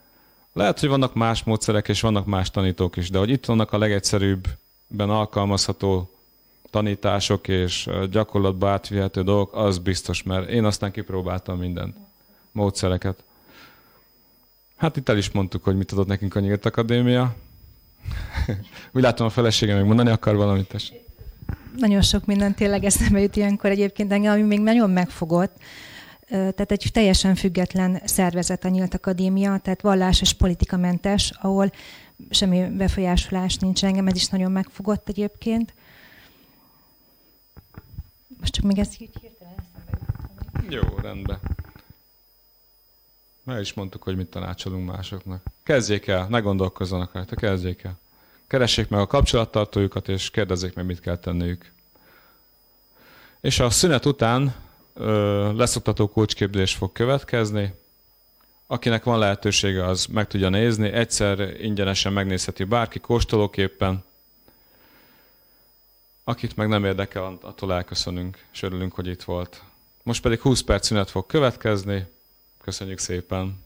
lehet, hogy vannak más módszerek, és vannak más tanítók is, de hogy itt vannak a legegyszerűbben alkalmazható tanítások és gyakorlatba átvihető dolgok, az biztos, mert én aztán kipróbáltam mindent, módszereket. Hát itt el is mondtuk, hogy mit adott nekünk a Nyílt Akadémia. Úgy látom a feleségem meg mondani akar valamit. Es. Nagyon sok minden tényleg eszembe jut ilyenkor egyébként engem, ami még nagyon megfogott. Tehát egy teljesen független szervezet a Nyílt Akadémia, tehát vallás és politikamentes, ahol semmi befolyásolás nincs engem, ez is nagyon megfogott egyébként. Most csak még ezt így hirtelen Jó, rendben. Meg is mondtuk, hogy mit tanácsolunk másoknak. Kezdjék el, ne gondolkozzanak rajta, kezdjék el. Keressék meg a kapcsolattartójukat, és kérdezzék meg, mit kell tenniük. És a szünet után leszoktató kulcsképzés fog következni. Akinek van lehetősége, az meg tudja nézni. Egyszer ingyenesen megnézheti bárki kóstolóképpen. Akit meg nem érdekel, attól elköszönünk, és örülünk, hogy itt volt. Most pedig 20 perc szünet fog következni. Köszönjük szépen!